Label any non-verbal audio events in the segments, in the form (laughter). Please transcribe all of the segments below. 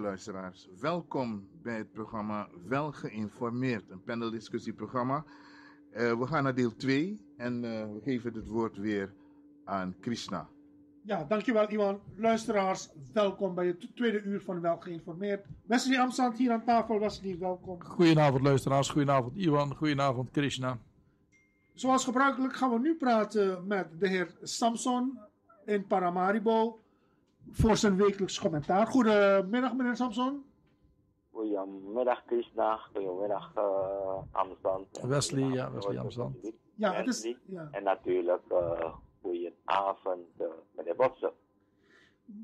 luisteraars. Welkom bij het programma Wel geïnformeerd, een paneldiscussieprogramma. Uh, we gaan naar deel 2 en uh, we geven het woord weer aan Krishna. Ja, dankjewel Iwan. Luisteraars, welkom bij het tweede uur van Wel geïnformeerd. Wesley Amstand hier aan tafel. Wesley, welkom. Goedenavond luisteraars, goedenavond Iwan, goedenavond Krishna. Zoals gebruikelijk gaan we nu praten met de heer Samson in Paramaribo voor zijn wekelijks commentaar. Goedemiddag, meneer Samson. Goedemiddag, Krishna. Goedemiddag, uh, Amsterdam. Wesley, ja, Wesley Amsterdam. Ja, het is... Ja. En natuurlijk, uh, goedenavond, uh, meneer Bosse.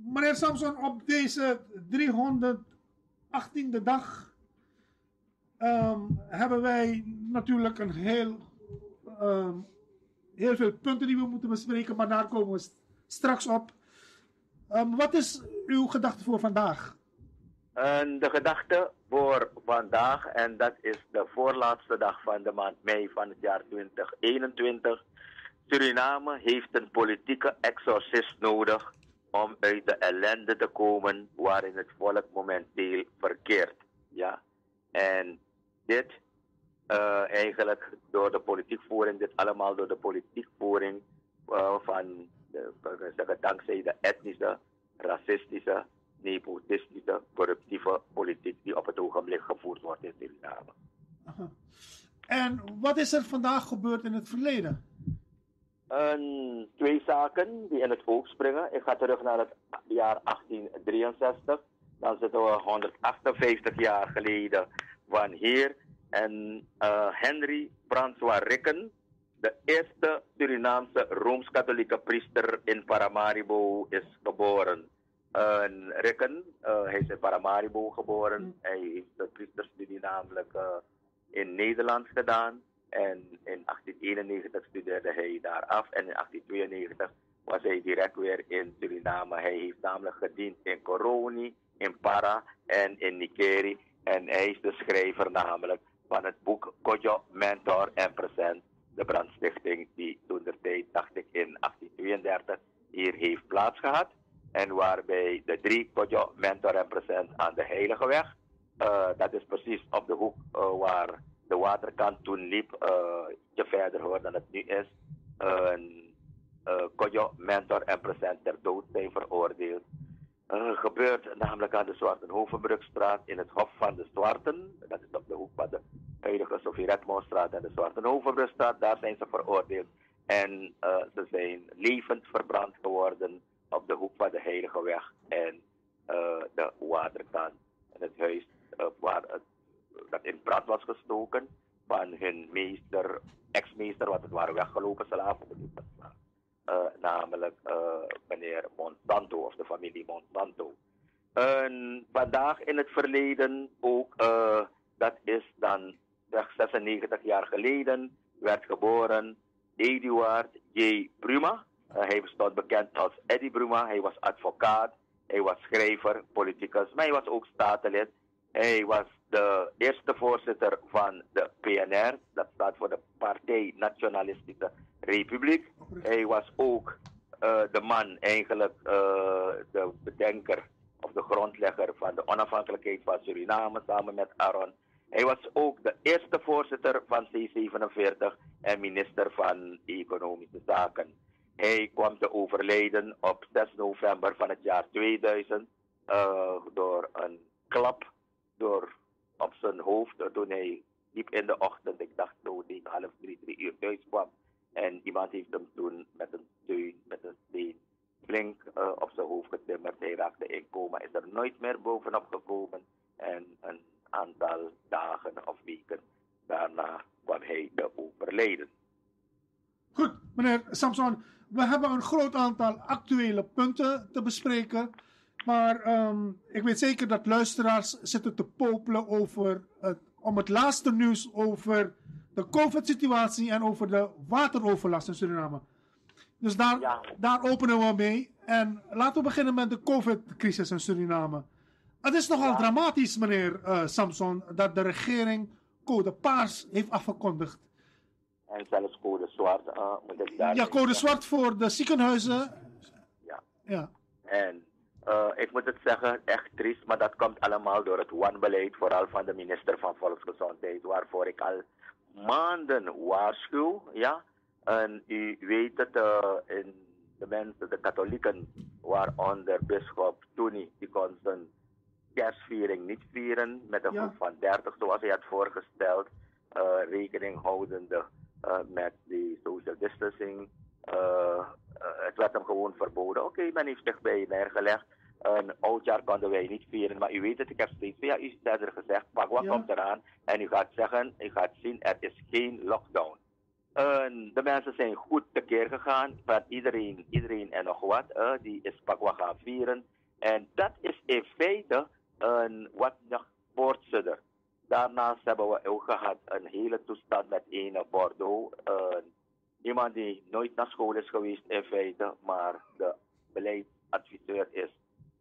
Meneer Samson, op deze 318e dag um, hebben wij natuurlijk een heel, um, heel veel punten die we moeten bespreken, maar daar komen we straks op. Um, wat is uw gedachte voor vandaag? De gedachte voor vandaag, en dat is de voorlaatste dag van de maand mei van het jaar 2021. Suriname heeft een politieke exorcist nodig om uit de ellende te komen waarin het volk momenteel verkeert. Ja? En dit uh, eigenlijk door de politiekvoering, dit allemaal door de politiekvoering uh, van de, zeggen, dankzij de etnische, racistische, nepotistische, corruptieve politiek die op het ogenblik gevoerd wordt in Suriname. En wat is er vandaag gebeurd in het verleden? Twee zaken die in het oog springen. Ik ga terug naar het jaar 1863. Dan zitten we 158 jaar geleden van hier. En uh, Henry François Ricken, de eerste Surinaamse Rooms-Katholieke priester in Paramaribo is geboren. Uh, Rikken, uh, hij is in Paramaribo geboren. Mm. Hij heeft de priesterstudie namelijk uh, in Nederland gedaan. En in 1891 studeerde hij daar af. En in 1892 was hij direct weer in Suriname. Hij heeft namelijk gediend in Coroni, in Para en in Nikeri. En hij is de schrijver namelijk van het boek Kojo, Mentor en Present de brandstichting die toen de tijd, dacht ik, in 1832 hier heeft plaatsgehad. En waarbij de drie Kojo Mentor en Present aan de Heilige Weg, uh, dat is precies op de hoek uh, waar de waterkant toen liep, uh, verder hoor dan het nu is. Een Kojo Mentor en Present ter dood zijn veroordeeld. Gebeurt namelijk aan de Zwartenhovenbrugstraat in het Hof van de Zwarten. Dat is op de hoek van de huidige Sofie Redmondstraat en de Zwartenhovenbrugstraat. Daar zijn ze veroordeeld. En uh, ze zijn levend verbrand geworden op de hoek van de Heilige Weg en uh, de waterkant. En het huis waar het, dat in brand was gestoken van hun meester, ex-meester, want het waren weggelopen slaven. Uh, namelijk uh, meneer Monsanto of de familie Monsanto. En vandaag in het verleden ook, uh, dat is dan 96 jaar geleden, werd geboren Eduard J. Bruma. hij stond bekend als Eddie Bruma. Hij was advocaat, hij was schrijver, politicus, maar hij was ook statenlid. Hij was de eerste voorzitter van de PNR, dat staat voor de Partij Nationalistische Republiek. Hij was ook uh, de man, eigenlijk uh, de bedenker of de grondlegger van de onafhankelijkheid van Suriname samen met Aaron. Hij was ook de eerste voorzitter van C47 en minister van Economische Zaken. Hij kwam te overlijden op 6 november van het jaar 2000 uh, door een klap door op zijn hoofd toen hij diep in de ochtend, ik dacht zo half drie, drie uur thuis kwam. En iemand heeft hem toen met een steun, met een steen, flink uh, op zijn hoofd getimmerd. Hij raakte in coma, is er nooit meer bovenop gekomen. En een aantal dagen of weken daarna kwam hij de overlijden. Goed, meneer Samson, we hebben een groot aantal actuele punten te bespreken. Maar um, ik weet zeker dat luisteraars zitten te popelen over het, om het laatste nieuws over de COVID-situatie en over de wateroverlast in Suriname. Dus daar, ja. daar openen we mee. En laten we beginnen met de COVID-crisis in Suriname. Het is nogal ja. dramatisch, meneer uh, Samson, dat de regering code paars heeft afgekondigd. En zelfs code zwart. Uh, ja, code zwart voor de ziekenhuizen. Ja. ja. En Eh, ik moet het zeggen, echt triest, maar dat komt allemaal door het wanbeleid, vooral van de minister van Volksgezondheid, waarvoor ik al maanden waarschuw. Ja? En u weet het, eh, in de mensen, de katholieken, waaronder bischop Toenie, die kon zijn kerstviering niet vieren met een Ja. groep van 30, zoals hij had voorgesteld, eh, rekening houdende eh, met die social distancing. Eh, eh, het werd hem gewoon verboden. Oké, men heeft zich bij neergelegd. Een oudjaar konden wij niet vieren, maar u weet het, ik heb steeds via u verder gezegd, Ja. komt eraan. En u gaat zeggen, u gaat zien, er is geen lockdown. De mensen zijn goed tekeer gegaan van iedereen, iedereen en nog wat. eh, die is pak wat gaan vieren. En dat is in feite een wat nog voortzutter. Daarnaast hebben we ook gehad een hele toestand met ene Bordeaux. een iemand die nooit naar school is geweest in feite, maar de beleidsadviseur is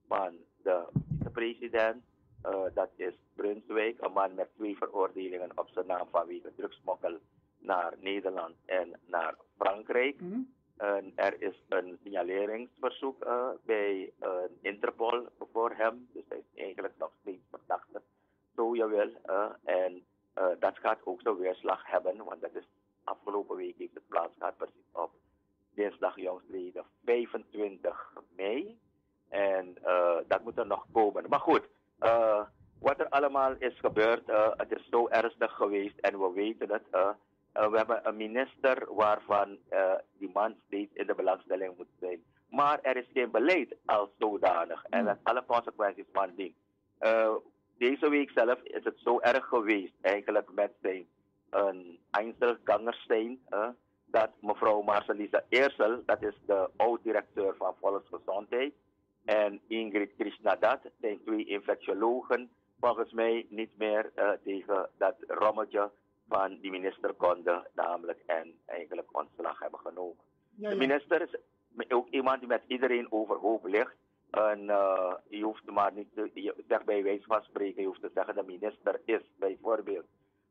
van de president. Eh, dat is Brunswijk, een man met twee veroordelingen op zijn naam vanwege drugsmokkel naar Nederland en naar Frankrijk. Mhm. En er is een signaleringsverzoek eh, bij eh, Interpol voor hem. Dus hij is eigenlijk nog steeds verdachte, zo je wil. en dat gaat ook zo weerslag hebben, want dat is afgelopen week heeft het plaats gehad, precies op dinsdag jongstleden 25 mei. En eh, dat moet er nog komen. Maar goed, eh, wat er allemaal is gebeurd, eh, het is zo ernstig geweest en we weten het. we hebben een minister waarvan die man steeds in de belangstelling moet zijn. Maar er is geen beleid als zodanig en met alle consequenties van dien. Eh, deze week zelf is het zo erg geweest, eigenlijk met zijn een Einzelgangersteen, eh, dat mevrouw Marcelisa Eersel, dat is de oud-directeur van Volksgezondheid, en Ingrid Krishnadat, zijn twee infectiologen, volgens mij niet meer eh, tegen dat rommeltje van die minister konden, namelijk en eigenlijk ontslag hebben genomen. Ja, De minister is ook iemand die met iedereen overhoop ligt. En eh, je hoeft maar niet te, je zegt bij wijze van spreken, je hoeft te zeggen de minister is bijvoorbeeld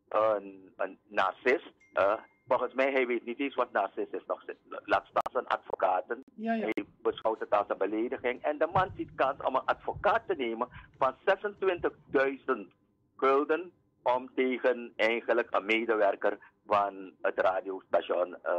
een, een narcist. eh. volgens mij, hij weet niet eens wat narcist is. Nog, laat staan zijn advocaten. Ja, ja. Hij beschouwt het als een belediging. En de man ziet kans om een advocaat te nemen van 26.000 gulden om tegen eigenlijk een medewerker van het radiostation eh,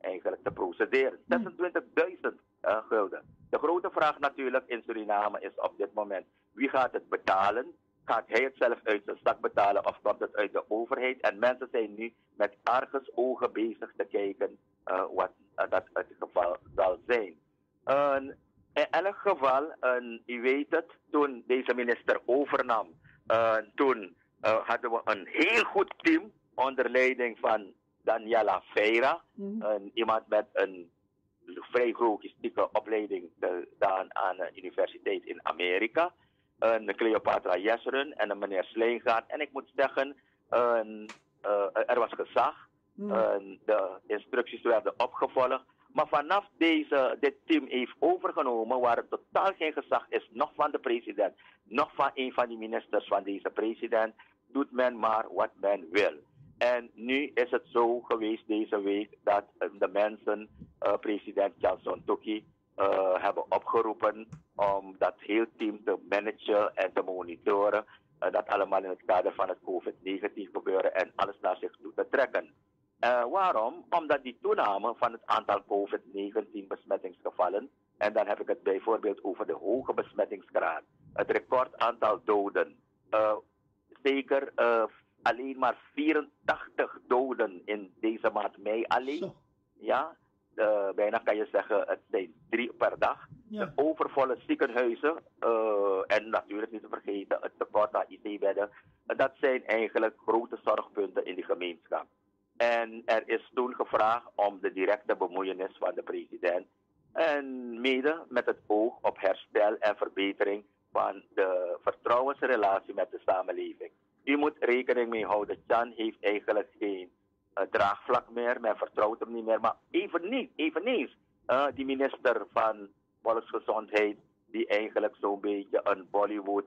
eigenlijk te procederen. 26.000 eh, gulden. De grote vraag natuurlijk in Suriname is op dit moment, wie gaat het betalen? Gaat hij het zelf uit zijn zak betalen of komt het uit de overheid? En mensen zijn nu met argusogen bezig te kijken eh, wat dat het geval zal zijn. In elk geval, u weet het, toen deze minister overnam, toen eh, hadden we een heel goed team onder leiding van Daniela Feira, een, iemand met een vrij logistieke opleiding gedaan aan een universiteit in Amerika. Een Cleopatra Jesseren en een meneer Sleengaard. En ik moet zeggen, een, eh, er was gezag. Mhm. En de instructies werden opgevolgd. Maar vanaf deze, dit team heeft overgenomen, waar het totaal geen gezag is, nog van de president, nog van een van die ministers van deze president, doet men maar wat men wil. En nu is het zo geweest deze week dat eh, de mensen eh, president Johnson Toki eh, hebben opgeroepen om dat heel team te managen en te monitoren. Eh, dat allemaal in het kader van het COVID-19 gebeuren en alles naar zich toe te trekken. Eh, waarom? Omdat die toename van het aantal COVID-19 besmettingsgevallen, en dan heb ik het bijvoorbeeld over de hoge besmettingsgraad, het recordaantal doden, eh, zeker eh, alleen maar 84 doden in deze maand mei alleen. Zo. Ja, bijna kan je zeggen, het zijn drie per dag. Ja. Overvolle ziekenhuizen en natuurlijk niet te vergeten het tekort aan IC-bedden. Dat zijn eigenlijk grote zorgpunten in die gemeenschap. En er is toen gevraagd om de directe bemoeienis van de president. En mede met het oog op herstel en verbetering van de vertrouwensrelatie met de samenleving. U moet rekening mee houden, Chan heeft eigenlijk geen eh, draagvlak meer, men vertrouwt hem niet meer. Maar eveneens, eveneens eh, die minister van Volksgezondheid, die eigenlijk zo'n beetje een Bollywood,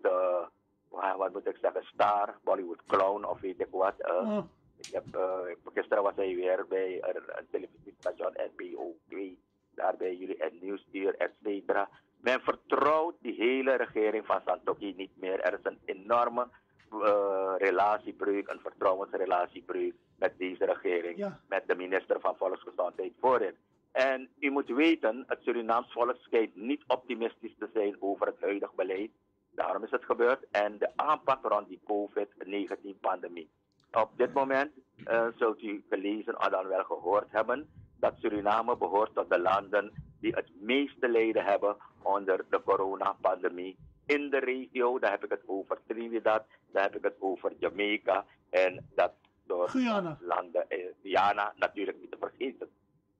wa- wat moet ik zeggen, star, Bollywood clown of weet ik wat. Ah, ik heb, eh, gisteren was hij weer bij een, televisiestation NPO 2, daar bij jullie en Nieuwsuur, et cetera. Men vertrouwt die hele regering van Santoki niet meer. Er is een enorme uh, relatiebreuk, een vertrouwensrelatiebreuk met deze regering, Ja. met de minister van Volksgezondheid voorin. En u moet weten, het Surinaams volk schijnt niet optimistisch te zijn over het huidige beleid. Daarom is het gebeurd. En de aanpak rond die COVID-19-pandemie. Op dit moment uh, zult u gelezen of dan wel gehoord hebben dat Suriname behoort tot de landen die het meeste lijden hebben onder de coronapandemie. In de regio, daar heb ik het over Trinidad, daar heb ik het over Jamaica en dat door Guyana. landen, eh, Guyana natuurlijk niet te vergeten.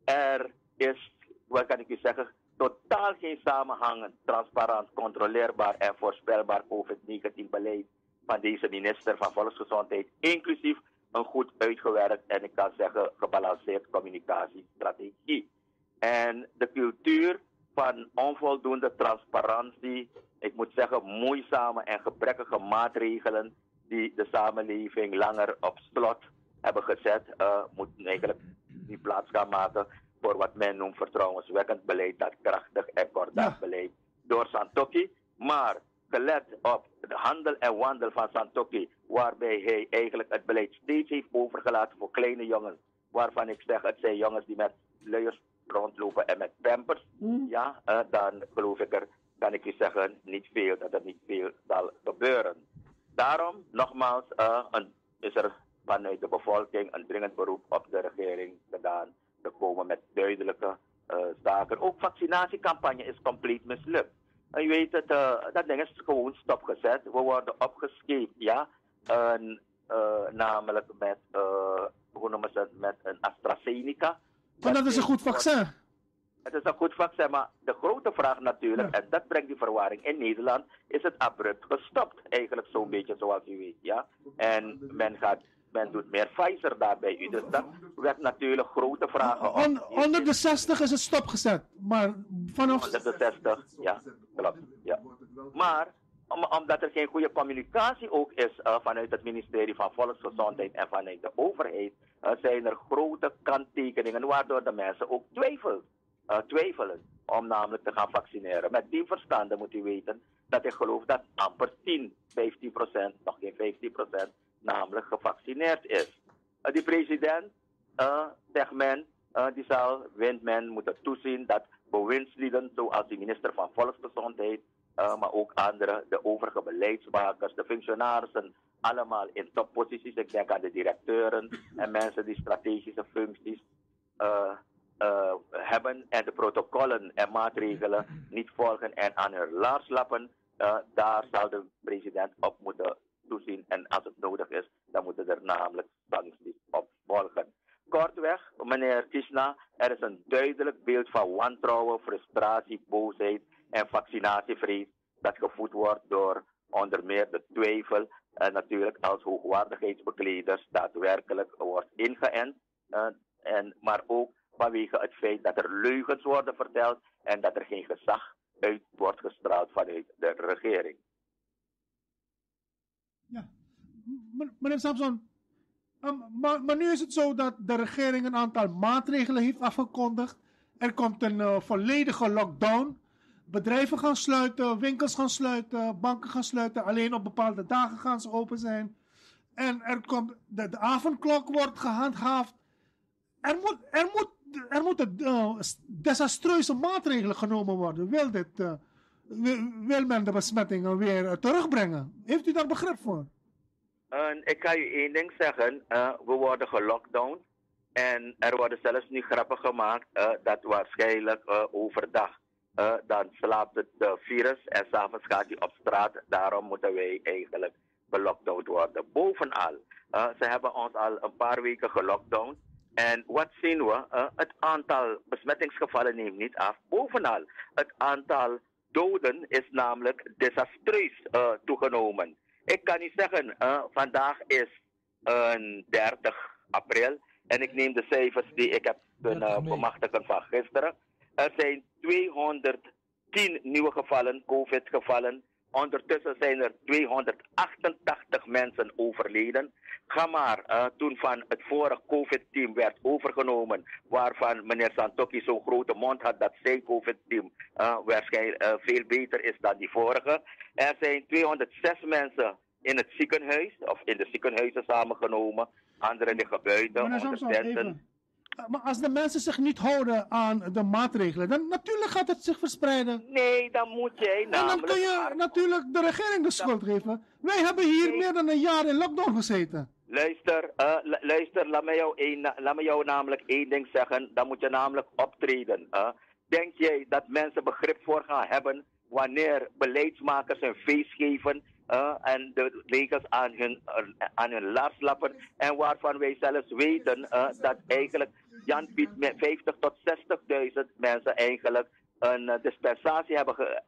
Er is, wat kan ik u zeggen, totaal geen samenhangend, transparant, controleerbaar en voorspelbaar COVID-19-beleid van deze minister van Volksgezondheid, inclusief een goed uitgewerkt en ik kan zeggen gebalanceerd communicatiestrategie. En de cultuur van onvoldoende transparantie, ik moet zeggen moeizame en gebrekkige maatregelen die de samenleving langer op slot hebben gezet, uh, moet eigenlijk niet plaats gaan maken voor wat men noemt vertrouwenswekkend beleid, dat krachtig en kordaat Ja. beleid door Santoki. Maar gelet op de handel en wandel van Santoki, waarbij hij eigenlijk het beleid steeds heeft overgelaten voor kleine jongens, waarvan ik zeg het zijn jongens die met luiers rondlopen en met pampers, Hm? ja, uh, dan geloof ik er, kan ik u zeggen, niet veel, dat er niet veel zal gebeuren. Daarom, nogmaals, uh, een, is er vanuit de bevolking een dringend beroep op de regering gedaan te komen met duidelijke uh, zaken. Ook vaccinatiecampagne is compleet mislukt. En je weet het, dat ding is gewoon stopgezet. We worden opgescheept, ja. En, namelijk met, hoe noemen ze het, met een AstraZeneca. Maar dat is een goed vaccin. Het is een goed vaccin, maar de grote vraag natuurlijk, Ja. en dat brengt die verwarring in Nederland, is het abrupt gestopt. Eigenlijk zo'n beetje zoals u weet, ja. En men gaat, men doet meer Pfizer daarbij u. Dus dat werd natuurlijk grote vragen. op. On- onder de 60 is het stopgezet. Maar vanaf. Onder de 60, ja, klopt. Ja. Maar om, omdat er geen goede communicatie ook is uh, vanuit het ministerie van Volksgezondheid en vanuit de overheid, uh, zijn er grote kanttekeningen waardoor de mensen ook twijfelen. Uh, twijfelen om namelijk te gaan vaccineren. Met die verstande moet u weten dat ik geloof dat amper 10, 15 procent, nog geen 15 procent, namelijk gevaccineerd is. Uh, die president, uh, zegt men, uh, die zal, vindt men, moeten toezien dat bewindslieden zoals de minister van Volksgezondheid, maar ook andere, de overige beleidsmakers, de functionarissen, allemaal in topposities. Ik denk aan de directeuren en mensen die strategische functies hebben en de protocollen en maatregelen niet volgen en aan hun laars lappen. Daar zal de president op moeten toezien. En als het nodig is, dan moeten er namelijk sancties op volgen. Kortweg, meneer Krishna, er is een duidelijk beeld van wantrouwen, frustratie, boosheid en vaccinatievrees dat gevoed wordt door onder meer de twijfel en natuurlijk als hoogwaardigheidsbekleders daadwerkelijk wordt ingeënt. Uh, en, maar ook vanwege het feit dat er leugens worden verteld en dat er geen gezag uit wordt gestraald vanuit de regering. Ja. Meneer Samson, um, maar, maar nu is het zo dat de regering een aantal maatregelen heeft afgekondigd. Er komt een uh, volledige lockdown. Bedrijven gaan sluiten, winkels gaan sluiten, banken gaan sluiten. Alleen op bepaalde dagen gaan ze open zijn. En er komt, de, de avondklok wordt gehandhaafd. Er, moet, er, moet, er moeten uh, desastreuze maatregelen genomen worden. Wil, dit, uh, wil, men de besmettingen weer uh, terugbrengen? Heeft u daar begrip voor? Ik kan u één ding zeggen. Uh, we worden gelockdown. En er worden zelfs nu grappen gemaakt uh, dat waarschijnlijk overdag dan slaapt het virus en s'avonds gaat hij op straat. Daarom moeten wij eigenlijk gelockdown worden. Bovenal, ze hebben ons al een paar weken gelockdown. En wat zien we? Het aantal besmettingsgevallen neemt niet af. Bovenal, het aantal doden is namelijk desastreus uh, toegenomen. Ik kan niet zeggen, uh, vandaag is uh, 30 april. En ik neem de cijfers die ik heb kunnen bemachtigen van gisteren. Er zijn 210 nieuwe gevallen, COVID-gevallen Ondertussen zijn er 288 mensen overleden. Ga maar, eh, toen van het vorige COVID-team werd overgenomen, waarvan meneer Santoki zo'n grote mond had dat zijn COVID-team eh, waarschijnlijk eh, veel beter is dan die vorige. Er zijn 206 mensen in het ziekenhuis, of in de ziekenhuizen samengenomen. Anderen liggen buiten. Onder tenten. Uh, Maar als de mensen zich niet houden aan de maatregelen, dan natuurlijk gaat het zich verspreiden. Nee, dan moet jij En dan kun je natuurlijk de regering de schuld geven. Wij hebben hier meer dan een jaar in lockdown gezeten. Luister, lu- luister laat, me jou één, laat me jou namelijk één ding zeggen. Dan moet je namelijk optreden. eh. Denk jij dat mensen begrip voor gaan hebben wanneer beleidsmakers een feest geven eh, en de legers aan hun, eh, aan hun laars lappen en waarvan wij zelfs weten eh, dat eigenlijk Jan Piet met 50 tot 60.000 mensen eigenlijk een dispensatie hebben, ge,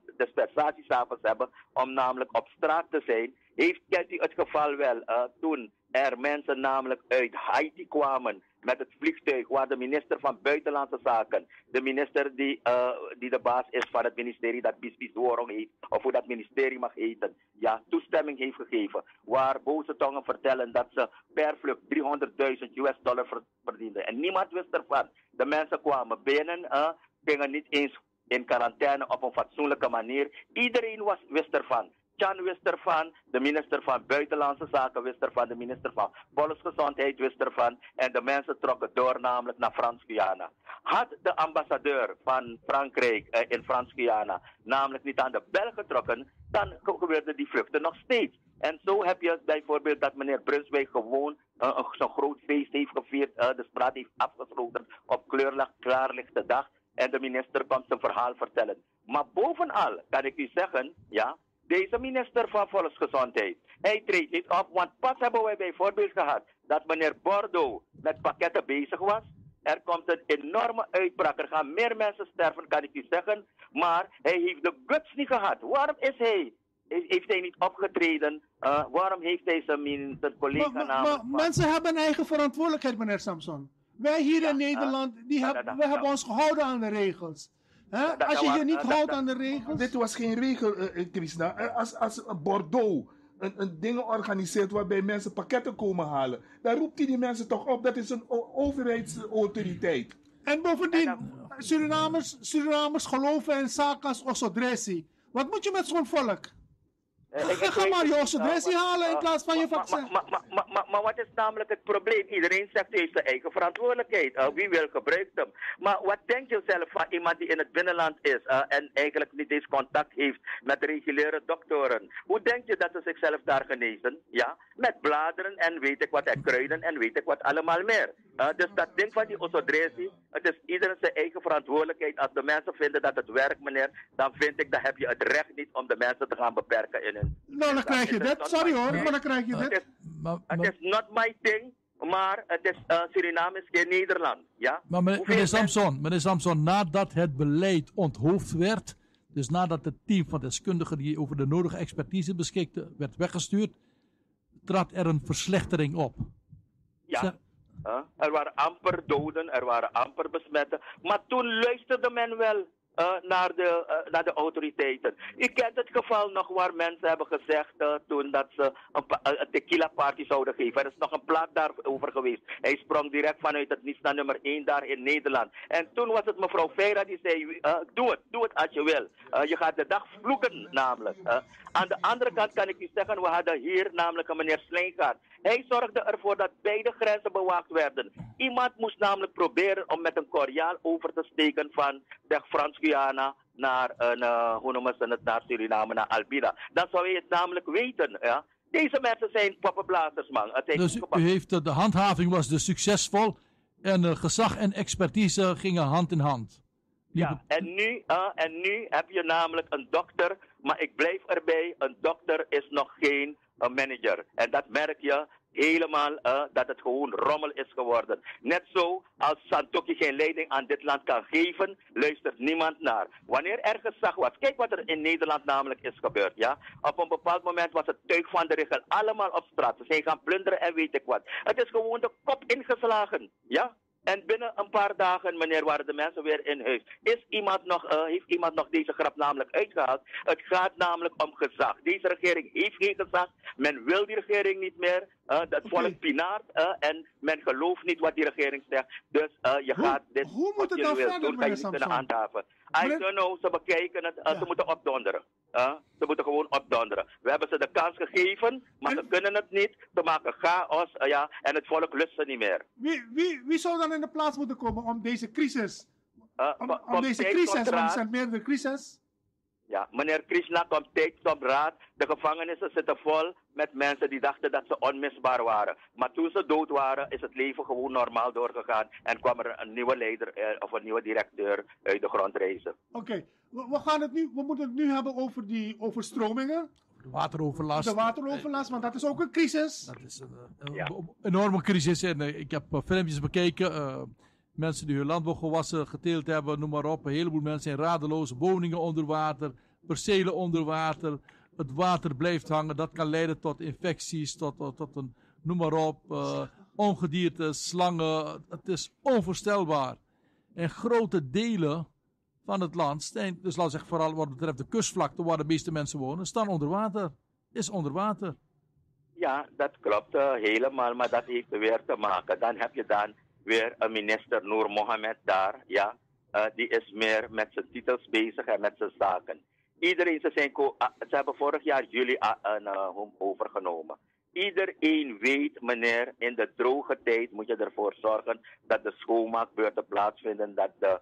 hebben om namelijk op straat te zijn. Heeft, kent u het geval wel toen er mensen namelijk uit Haiti kwamen met het vliegtuig waar de minister van Buitenlandse Zaken, de minister die, eh, die de baas is van het ministerie dat Bisbis Worong heet, of hoe dat ministerie mag heten, ja, toestemming heeft gegeven. Waar boze tongen vertellen dat ze per vlucht 300.000 US dollar ver- verdienden. En niemand wist ervan. De mensen kwamen binnen, eh, gingen niet eens in quarantaine op een fatsoenlijke manier. Iedereen was, wist ervan. Chan wist ervan, de minister van Buitenlandse Zaken wist ervan, de minister van Volksgezondheid wist ervan. En de mensen trokken door namelijk naar Frans-Guyana. Had de ambassadeur van Frankrijk eh, in Frans-Guyana namelijk niet aan de bel getrokken, dan ge- gebeurden die vluchten nog steeds. En zo heb je bijvoorbeeld dat meneer Brunswijk gewoon een- zo'n groot feest heeft gevierd, eh, de straat heeft afgesloten op kleurlicht, klaarlichte dag. En de minister komt zijn verhaal vertellen. Maar bovenal kan ik u zeggen, ja, deze minister van Volksgezondheid, hij treedt niet op, want pas hebben wij bijvoorbeeld gehad dat meneer Bordeaux met pakketten bezig was. Er komt een enorme uitbraak. Er gaan meer mensen sterven, kan ik u zeggen. Maar hij heeft de guts niet gehad. Waarom is hij? He- Heeft hij niet opgetreden? Uh, waarom heeft hij zijn, min- zijn collega Maar, maar- namelijk maar mensen hebben eigen verantwoordelijkheid, meneer Samson. Wij hier Ja, in Nederland, die ja, we hebben ons gehouden aan de regels. Dat- Als je je niet dat- houdt dat- aan de regels. Dit was geen regel, eh, Krishna. Eh, Als, als Bordeaux een, een dingen organiseert waarbij mensen pakketten komen halen, dan roept hij die mensen toch op. Dat is een overheidsautoriteit. En bovendien, En Surinamers, Surinamers geloven in Sakas Osodresi. Wat moet je met zo'n volk? Eh, Ga- ik- ik ga maar je halen in plaats van je vaccin. Maar, maar, maar, maar, maar wat is namelijk het probleem? Iedereen zegt hij heeft zijn eigen verantwoordelijkheid. Eh, wie wil gebruikt hem? Maar wat denk je zelf van iemand die in het binnenland is eh, en eigenlijk niet eens contact heeft met reguliere doktoren? Hoe denk je dat ze zichzelf daar genezen? Ja, met bladeren en weet ik wat en kruiden en weet ik wat allemaal meer. Eh, dus dat ding van die osodresie, het is iedereen zijn eigen verantwoordelijkheid. Als de mensen vinden dat het werkt, meneer, dan vind ik dat heb je het recht niet om de mensen te gaan beperken in hun. Nou, dan krijg je dit. not Sorry hoor, maar dan krijg je dit. het is not my thing, maar het is uh, Suriname is geen Nederland. Ja? maar meneer, meneer Samson, meneer Samson, nadat het beleid onthoofd werd, dus nadat het team van deskundigen die over de nodige expertise beschikte, werd weggestuurd, trad er een verslechtering op. Ja. Er waren amper doden, er waren amper besmetten. Maar toen luisterde men wel eh, naar, de, eh, naar de autoriteiten. U kent het geval nog waar mensen hebben gezegd eh, toen dat ze een, een tequila party zouden geven. Er is nog een plaat daarover geweest. Hij sprong direct vanuit het niets naar nummer 1 daar in Nederland. En toen was het mevrouw Veira die zei, doe het, doe het als je wil. Je gaat de dag vloeken namelijk. aan de andere kant kan ik u zeggen, we hadden hier namelijk een meneer Sleengaard. Hij zorgde ervoor dat beide grenzen bewaakt werden. Iemand moest namelijk proberen om met een Koreaan over te steken van zeg Naar, een, eh, hoe noemen ze het, naar Suriname, naar Albida. Dan zou je het namelijk weten. Ja? Deze mensen zijn poppenblazers, man. Het zijn Dus u heeft, de handhaving was dus succesvol en eh, gezag en expertise gingen hand in hand. Ja, en nu, eh, en nu heb je namelijk een dokter, maar ik blijf erbij, een dokter is nog geen manager. En dat merk je helemaal eh, dat het gewoon rommel is geworden. Net zo als Santoki geen leiding aan dit land kan geven, luistert niemand naar. Wanneer er gezag was, kijk wat er in Nederland namelijk is gebeurd. Ja? Op een bepaald moment was het tuig van de regel allemaal op straat. Ze zijn gaan plunderen en weet ik wat. Het is gewoon de kop ingeslagen. Ja? En binnen een paar dagen, meneer, waren de mensen weer in huis. Is iemand nog, uh, heeft iemand nog deze grap namelijk uitgehaald? Het gaat namelijk om gezag. Deze regering heeft geen gezag. Men wil die regering niet meer. Uh, dat okay. volk pinaart uh, en men gelooft niet wat die regering zegt. Dus je hoe, gaat dit. Hoe moet het dan verder, niet kunnen handhaven. I don't know, ze bekijken het, ja. ze moeten opdonderen. Uh, ze moeten gewoon opdonderen. We hebben ze de kans gegeven, maar en... ze kunnen het niet. Ze maken chaos uh, ja, en het volk lust ze niet meer. Wie, wie, wie zou dan in de plaats moeten komen om deze crisis? Om, om deze crisis, want er zijn meerdere crises. Ja, meneer Krishna komt tijd op raad. De gevangenissen zitten vol met mensen die dachten dat ze onmisbaar waren. Maar toen ze dood waren, is het leven gewoon normaal doorgegaan. En kwam er een nieuwe leider eh, of een nieuwe directeur uit de grond reizen. Oké, okay. we, we, gaan het nu, we moeten het nu hebben over die overstromingen. De wateroverlast. De wateroverlast, want dat is ook een crisis. Dat is een, een ja. enorme crisis. En ik heb filmpjes bekeken. Uh, mensen die hun landbouwgewassen geteeld hebben, noem maar op. Een heleboel mensen zijn radeloos. Woningen onder water, percelen onder water. Het water blijft hangen. Dat kan leiden tot infecties, tot, tot, een, noem maar op, uh, ongedierte, slangen. Het is onvoorstelbaar. En grote delen van het land, zijn, dus laat zeggen vooral wat betreft de kustvlakte waar de meeste mensen wonen, staan onder water. Is onder water. Ja, dat klopt uh, helemaal, maar dat heeft weer te maken. Dan heb je dan weer een minister Noor Mohammed daar, ja. Uh, die is meer met zijn titels bezig en met zijn zaken. Iedereen, ze, zijn uh, ze hebben vorig jaar juli een uh, overgenomen. Iedereen weet, meneer, in de droge tijd moet je ervoor zorgen dat de schoonmaakbeurten plaatsvinden, dat de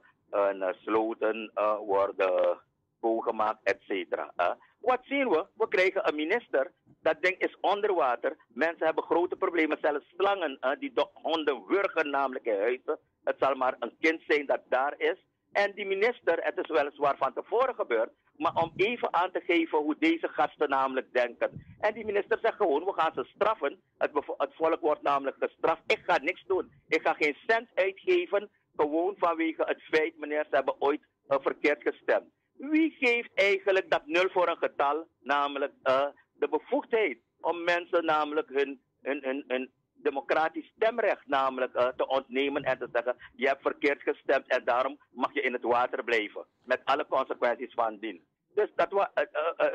sloten worden schoongemaakt, et cetera. Wat zien we? We krijgen een minister dat ding is onder water. Mensen hebben grote problemen. Zelfs slangen die de honden wurgen namelijk in huizen. Het zal maar een kind zijn dat daar is. En die minister, het is weliswaar van tevoren gebeurd, maar om even aan te geven hoe deze gasten namelijk denken. En die minister zegt gewoon, we gaan ze straffen. Het, volk wordt namelijk gestraft. Ik ga niks doen. Ik ga geen cent uitgeven, gewoon vanwege het feit, meneer, ze hebben ooit uh, verkeerd gestemd. Wie geeft eigenlijk dat nul voor een getal, namelijk uh, de bevoegdheid om mensen namelijk hun, hun, hun, hun democratisch stemrecht namelijk uh, te ontnemen en te zeggen, je hebt verkeerd gestemd en daarom mag je in het water blijven. Met alle consequenties van dien. Dus dat wa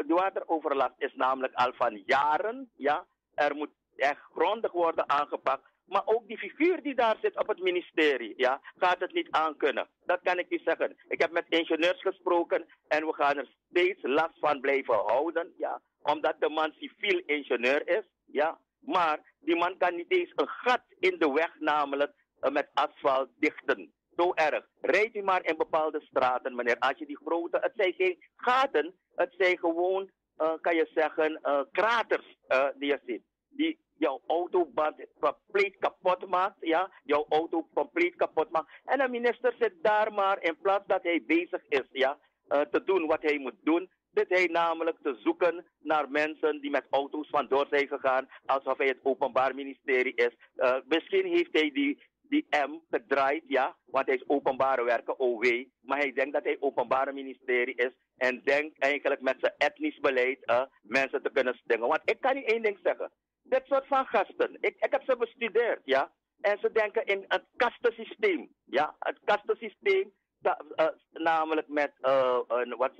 de wateroverlast is namelijk al van jaren, ja. Er moet echt grondig worden aangepakt. Maar ook die figuur die daar zit op het ministerie, ja, gaat het niet aankunnen. Dat kan ik niet zeggen. Ik heb met ingenieurs gesproken en we gaan er steeds last van blijven houden, ja omdat de man civiel ingenieur is, ja. Maar die man kan niet eens een gat in de weg, namelijk uh, met asfalt dichten. Zo erg. Rijd u maar in bepaalde straten, meneer. Als je die grote, het zijn geen gaten, het zijn gewoon, uh, kan je zeggen, uh, kraters die je ziet. Die jouw autoband compleet kapot maakt, ja. Jouw auto compleet kapot maakt. En de minister zit daar maar, in plaats dat hij bezig is, ja, te doen wat hij moet doen, zit hij namelijk te zoeken naar mensen die met auto's vandoor zijn gegaan, alsof hij het Openbaar Ministerie is. Uh, misschien heeft hij die, die M gedraaid, ja, want hij is openbare werken, OW. Maar hij denkt dat hij Openbare Ministerie is en denkt eigenlijk met zijn etnisch beleid uh, mensen te kunnen stingen. Want ik kan niet één ding zeggen. Dit soort van gasten, ik, ik heb ze bestudeerd, ja. En ze denken in het kastensysteem. Ja, het kastensysteem uh, namelijk met uh, een, wat,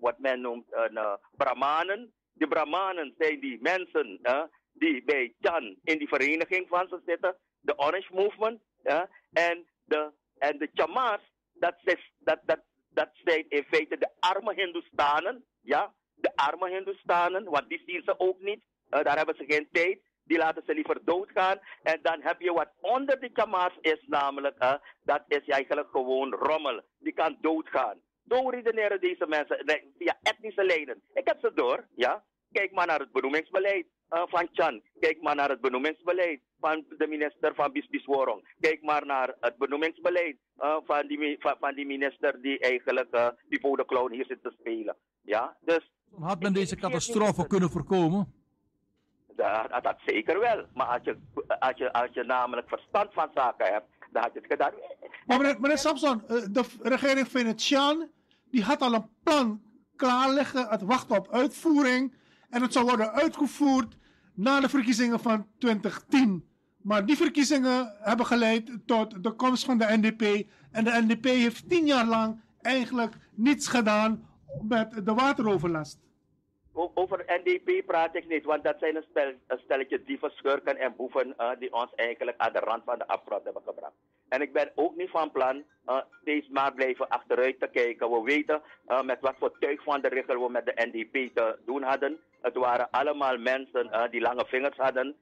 wat men noemt een uh, brahmanen. De brahmanen zijn die mensen die bij Chan in die vereniging van ze zitten, de Orange Movement. en de, en de Chamars, dat, dat, dat, dat zijn in feite de arme Hindustanen. Ja, de arme Hindustanen, want die zien ze ook niet. Daar hebben ze geen tijd. Die laten ze liever doodgaan. En dan heb je wat onder de Kama's is, namelijk, uh, dat is eigenlijk gewoon rommel. Die kan doodgaan. Zo redeneren deze mensen via etnische lijnen. Ik heb ze door, ja. Kijk maar naar het benoemingsbeleid uh, van Chan. Kijk maar naar het benoemingsbeleid van de minister van Bisbisworong. Kijk maar naar het benoemingsbeleid uh, van, die, van, van, die minister die eigenlijk uh, die de clown hier zit te spelen. Ja, dus... Had men deze catastrofe kunnen voorkomen? Dat, dat zeker wel. Maar als je, als, je, als je namelijk verstand van zaken hebt, dan had je het gedaan. Maar meneer, meneer Samson, eh, de regering Venetiaan, die had al een plan klaar liggen. Het wachten op uitvoering. En het zou worden uitgevoerd na de verkiezingen van 2010. Maar die verkiezingen hebben geleid tot de komst van de NDP. En de NDP heeft tien jaar lang eigenlijk niets gedaan met de wateroverlast. Over NDP praat ik niet, want dat zijn een, een stelletje dieven, schurken en boeven eh, die ons eigenlijk aan de rand van de afgrond hebben gebracht. En ik ben ook niet van plan eh, steeds maar blijven achteruit te kijken. We weten eh, met wat voor tuig van de richel we met de NDP te doen hadden. Het waren allemaal mensen die lange vingers hadden.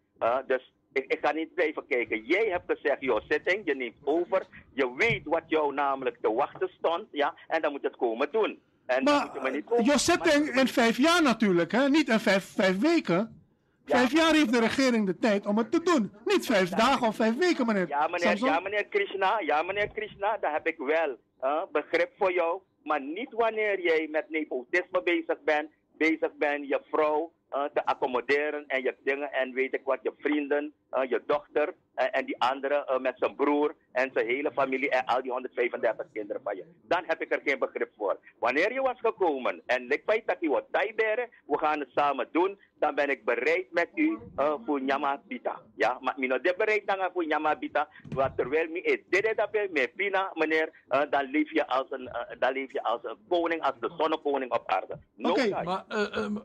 Dus ik, ik ga niet blijven kijken. Jij hebt gezegd, joh, zitting, je neemt over. Je weet wat jou namelijk te wachten stond, ja, en dan moet het komen doen. En niet Maar komen- Josette in, in vijf jaar natuurlijk, hè? niet in vijf, vijf weken. Ja. Vijf jaar heeft de regering de tijd om het te doen. Niet vijf dagen of vijf weken, meneer. Ja, meneer, Samson. ja, meneer Krishna, ja, meneer Krishna, daar heb ik wel eh, begrip voor jou. Maar niet wanneer jij met nepotisme bezig bent, bezig bent je vrouw eh, te accommoderen en je dingen en weet ik wat, je vrienden, eh, je dochter eh, en die andere met zijn broer en zijn hele familie en al die 135 kinderen van je. Dan heb ik er geen begrip voor. Wanneer je was gekomen en ik weet dat je wat beren, we gaan het samen doen, dan ben ik bereid met u eh, voor Nyama Bita. Ja, maar ik ben bereid dan voor Nyama Bita. Want terwijl ik dit dat met Pina, meneer, eh, dan, leef je als een, eh, dan leef je als een koning, als de zonnekoning op aarde. No Oké, guy. Maar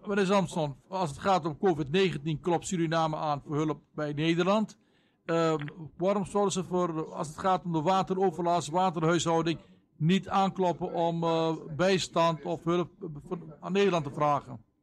meneer Samson, als het gaat om COVID-19 klopt Suriname aan voor hulp bij Nederland. Ehm, waarom zouden ze voor, als het gaat om de wateroverlast, waterhuishouding, niet aankloppen om bijstand of hulp aan Nederland te vragen?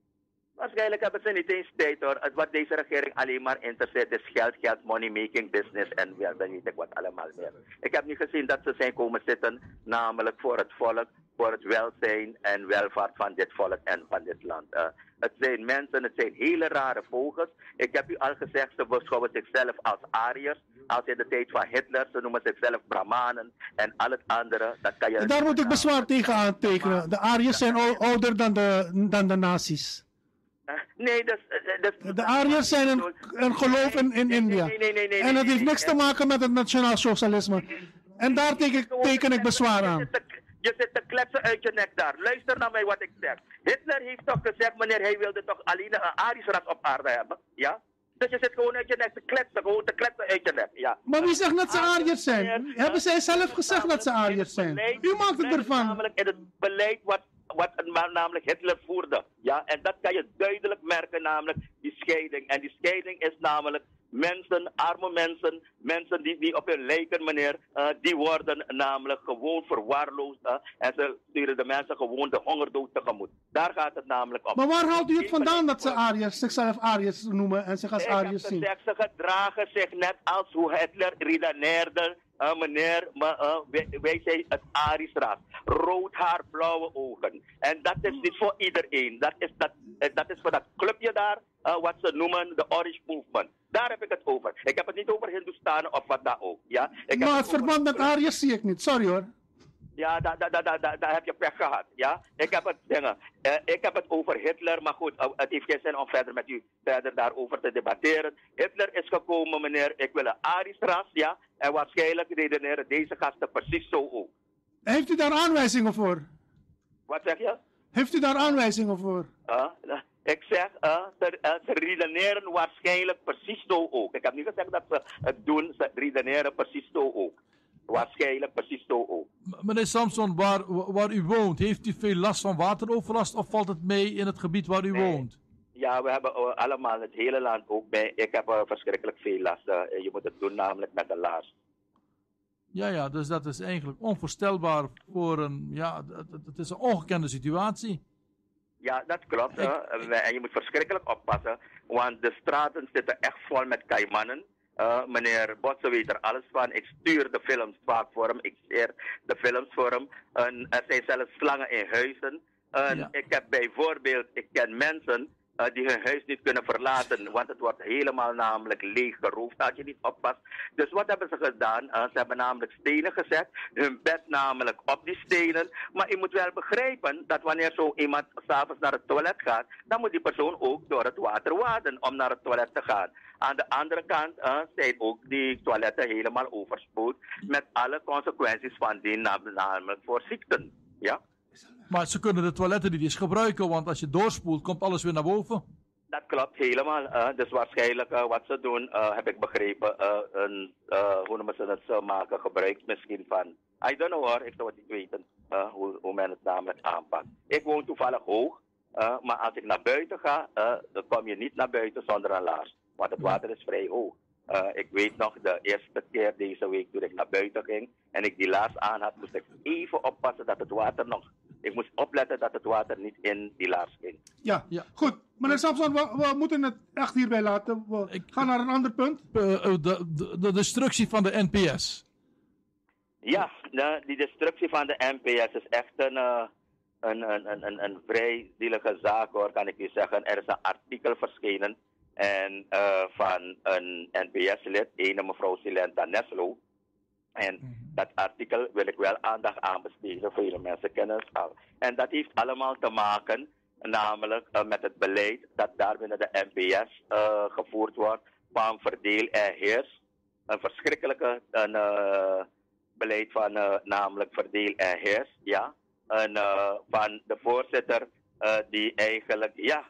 Waarschijnlijk hebben ze niet eens tijd hoor. Het- Wat deze regering alleen maar interesseert is geld, geld, money making business en wel, weet ik wat allemaal meer. Ik heb niet gezien dat ze zijn komen zitten, namelijk voor het volk, voor het welzijn en welvaart van dit volk en van dit land. Eh, het zijn mensen, het zijn hele rare vogels. Ik heb u al gezegd, ze beschouwen zichzelf als Ariërs. Als in de tijd van Hitler, ze noemen zichzelf Brahmanen en al het andere. Dat kan je En daar moet ik bezwaar tegen aantekenen. De Ariërs zijn ou- ouder dan de, dan de nazi's. (laughs) Eh, Nee, dus, eh, dus, De Ariërs zijn een, een geloof in, in India. nee, nee, nee, nee, En dat heeft niks te maken met het nationaal socialisme. En daar teken, teken ik bezwaar aan. Je zit te kletsen uit je nek daar. Luister naar mij wat ik zeg. Hitler heeft toch gezegd, meneer, hij wilde toch alleen een Arisch ras op aarde hebben. Ja? Dus je zit gewoon uit je nek te kletsen, gewoon te kletsen uit je nek. Ja. Maar wie zegt dat ze Ariërs zijn? Hebben zij zelf gezegd dat ze Ariërs zijn? U maakt het ervan. Namelijk in het beleid wat, wat namelijk Hitler voerde. Ja, en dat kan je duidelijk merken, namelijk die scheiding. En die scheiding is namelijk mensen, arme mensen, mensen die, die op hun lijken, meneer, eh, die worden namelijk gewoon verwaarloosd. eh, en ze sturen de mensen gewoon de hongerdood tegemoet. Daar gaat het namelijk om. Maar waar haalt u het vandaan dat ze Ariërs, zichzelf Ariërs noemen en zich als Ik heb Ariërs zien? gezegd, ze gedragen zich net als hoe Hitler redeneerde. Meneer, wij, wij zijn het Arisch ras. Rood haar, blauwe ogen. En dat is niet voor iedereen. Dat is, dat, eh, dat is voor dat clubje daar, eh, wat ze noemen de Orange Movement. Daar heb ik het over. Ik heb het niet over Hindustanen of wat dan ook. Ja? Ik heb Maar het verband met Ariërs zie ik niet, sorry hoor. Ja, daar da, da, da, da, heb je pech gehad. Ja? Ik, heb het, dingen, eh, ik heb het over Hitler, maar goed, eh, het heeft geen zin om verder met u verder daarover te debatteren. Hitler is gekomen, meneer, ik wil een Arisch ras, ja, en waarschijnlijk redeneren deze gasten precies zo ook. Heeft u daar aanwijzingen voor? Wat zeg je? Heeft u daar aanwijzingen voor? Eh, ik zeg, ze, eh, ze redeneren waarschijnlijk precies zo ook. Ik heb niet gezegd dat ze het doen, ze redeneren precies zo ook. Waarschijnlijk precies zo ook. Meneer Samson, waar, waar u woont, heeft u veel last van wateroverlast of valt het mee in het gebied waar u Nee. woont? Ja, we hebben eh, allemaal het hele land ook bij. Ik heb eh, verschrikkelijk veel last. eh, je moet het doen namelijk met de laars. Ja, ja, dus dat is eigenlijk onvoorstelbaar voor een, ja, het, is een ongekende situatie. Ja, dat klopt. En je moet verschrikkelijk oppassen, want de straten zitten echt vol met kaimannen. Eh, meneer Botsen weet er alles van. Ik stuur de films vaak voor hem. Ik share de films voor hem. En er zijn zelfs slangen in huizen. En Ja. Ik heb bijvoorbeeld, ik ken mensen eh, die hun huis niet kunnen verlaten, want het wordt helemaal namelijk leeg geroofd als je niet oppast. Dus wat hebben ze gedaan? Eh, ze hebben namelijk stenen gezet, hun bed namelijk op die stenen. Maar je moet wel begrijpen dat wanneer zo iemand s'avonds naar het toilet gaat, dan moet die persoon ook door het water waden om naar het toilet te gaan. Aan de andere kant eh, zijn ook die toiletten helemaal overspoeld met alle consequenties van die nam- namelijk voor ziekten. Ja? Maar ze kunnen de toiletten niet eens gebruiken, want als je doorspoelt, komt alles weer naar boven. Dat klopt helemaal. eh. dus waarschijnlijk eh, wat ze doen, eh, heb ik begrepen, een, hoe noemen ze het, ze maken gebruik misschien van, I don't know hoor, ik zou het niet weten hoe, hoe men het namelijk aanpakt. Ik woon toevallig hoog, maar als ik naar buiten ga, dan kom je niet naar buiten zonder een laars. Want het water is vrij hoog. Ik weet nog de eerste keer deze week toen ik naar buiten ging en ik die laars aan had, moest ik even oppassen dat het water nog. Ik moest opletten dat het water niet in die laars ging. Ja, Ja. goed. Meneer Samson, we, we moeten het echt hierbij laten. We Ik- gaan naar een ander punt. Eh, eh, de, de, de destructie van de NPS. Ja, de, die destructie van de NPS is echt een, eh, een, een, een, een, een vrij zielige zaak hoor, kan ik u zeggen. Er is een artikel verschenen en, eh, van een NPS-lid, ene mevrouw Silenta Neslo. En dat artikel wil ik wel aandacht aan besteden, vele mensen kennen het al. En dat heeft allemaal te maken, namelijk eh, met het beleid dat daar binnen de NPS eh, gevoerd wordt van verdeel en heers. Een verschrikkelijke een, eh, beleid van namelijk verdeel en heers, ja. En van de voorzitter die eigenlijk, ja,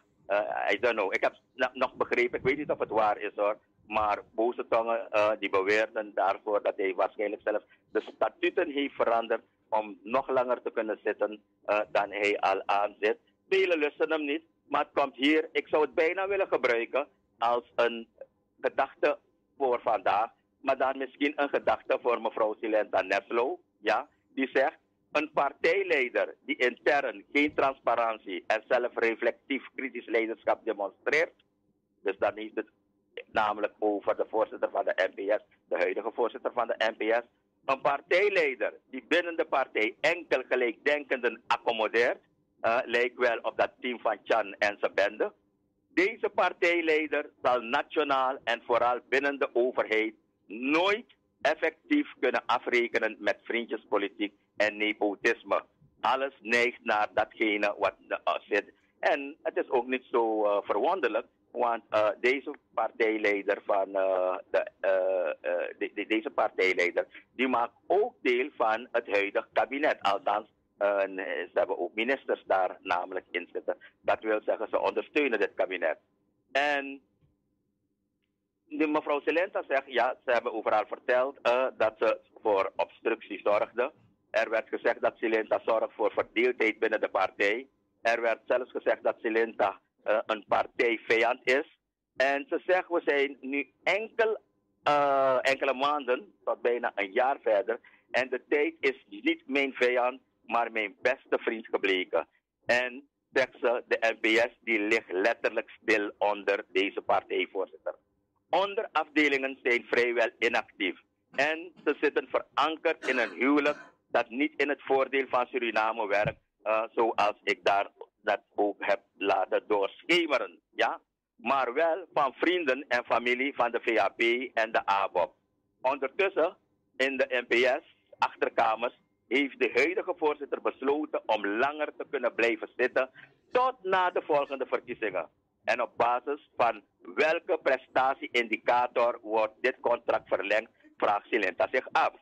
I don't know. Ik heb no- nog begrepen, ik weet niet of het waar is hoor, maar boze tongen eh, die beweerden daarvoor dat hij waarschijnlijk zelfs de statuten heeft veranderd om nog langer te kunnen zitten eh, dan hij al aan zit. Velen lusten hem niet, maar het komt hier, ik zou het bijna willen gebruiken als een gedachte voor vandaag, maar dan misschien een gedachte voor mevrouw Silenta Neslo, ja, die zegt, een partijleider die intern geen transparantie en zelfreflectief kritisch leiderschap demonstreert, dus dan heeft het namelijk over de voorzitter van de NPS, de huidige voorzitter van de NPS, een partijleider die binnen de partij enkel gelijkdenkenden accommodeert, eh, lijkt wel op dat team van Chan en zijn bende. Deze partijleider zal nationaal en vooral binnen de overheid nooit effectief kunnen afrekenen met vriendjespolitiek en nepotisme. Alles neigt naar datgene wat uh, zit. En het is ook niet zo uh, verwonderlijk, want uh, deze partijleider van uh, de, de, de, deze partijleider, die maakt ook deel van het huidige kabinet. Althans, ze hebben ook ministers daar namelijk in zitten. Dat wil zeggen, ze ondersteunen dit kabinet. En de mevrouw Celenta zegt, ja, ze hebben overal verteld dat ze voor obstructie zorgde. Er werd gezegd dat Celenta zorgt voor verdeeldheid binnen de partij. Er werd zelfs gezegd dat Celenta uh, een partijvijand is. En ze zegt, we zijn nu enkel, uh, enkele maanden, tot bijna een jaar verder. En de tijd is niet mijn vijand, maar mijn beste vriend gebleken. En zegt ze, de NPS die ligt letterlijk stil onder deze partijvoorzitter onderafdelingen zijn vrijwel inactief. En ze zitten verankerd in een huwelijk dat niet in het voordeel van Suriname werkt, uh, zoals ik daar dat ook heb laten doorschemeren. Ja? Maar wel van vrienden en familie van de VAP en de ABOP. Ondertussen, in de NPS, achterkamers, heeft de huidige voorzitter besloten om langer te kunnen blijven zitten tot na de volgende verkiezingen. En op basis van welke prestatieindicator wordt dit contract verlengd, vraagt Silenta zich af.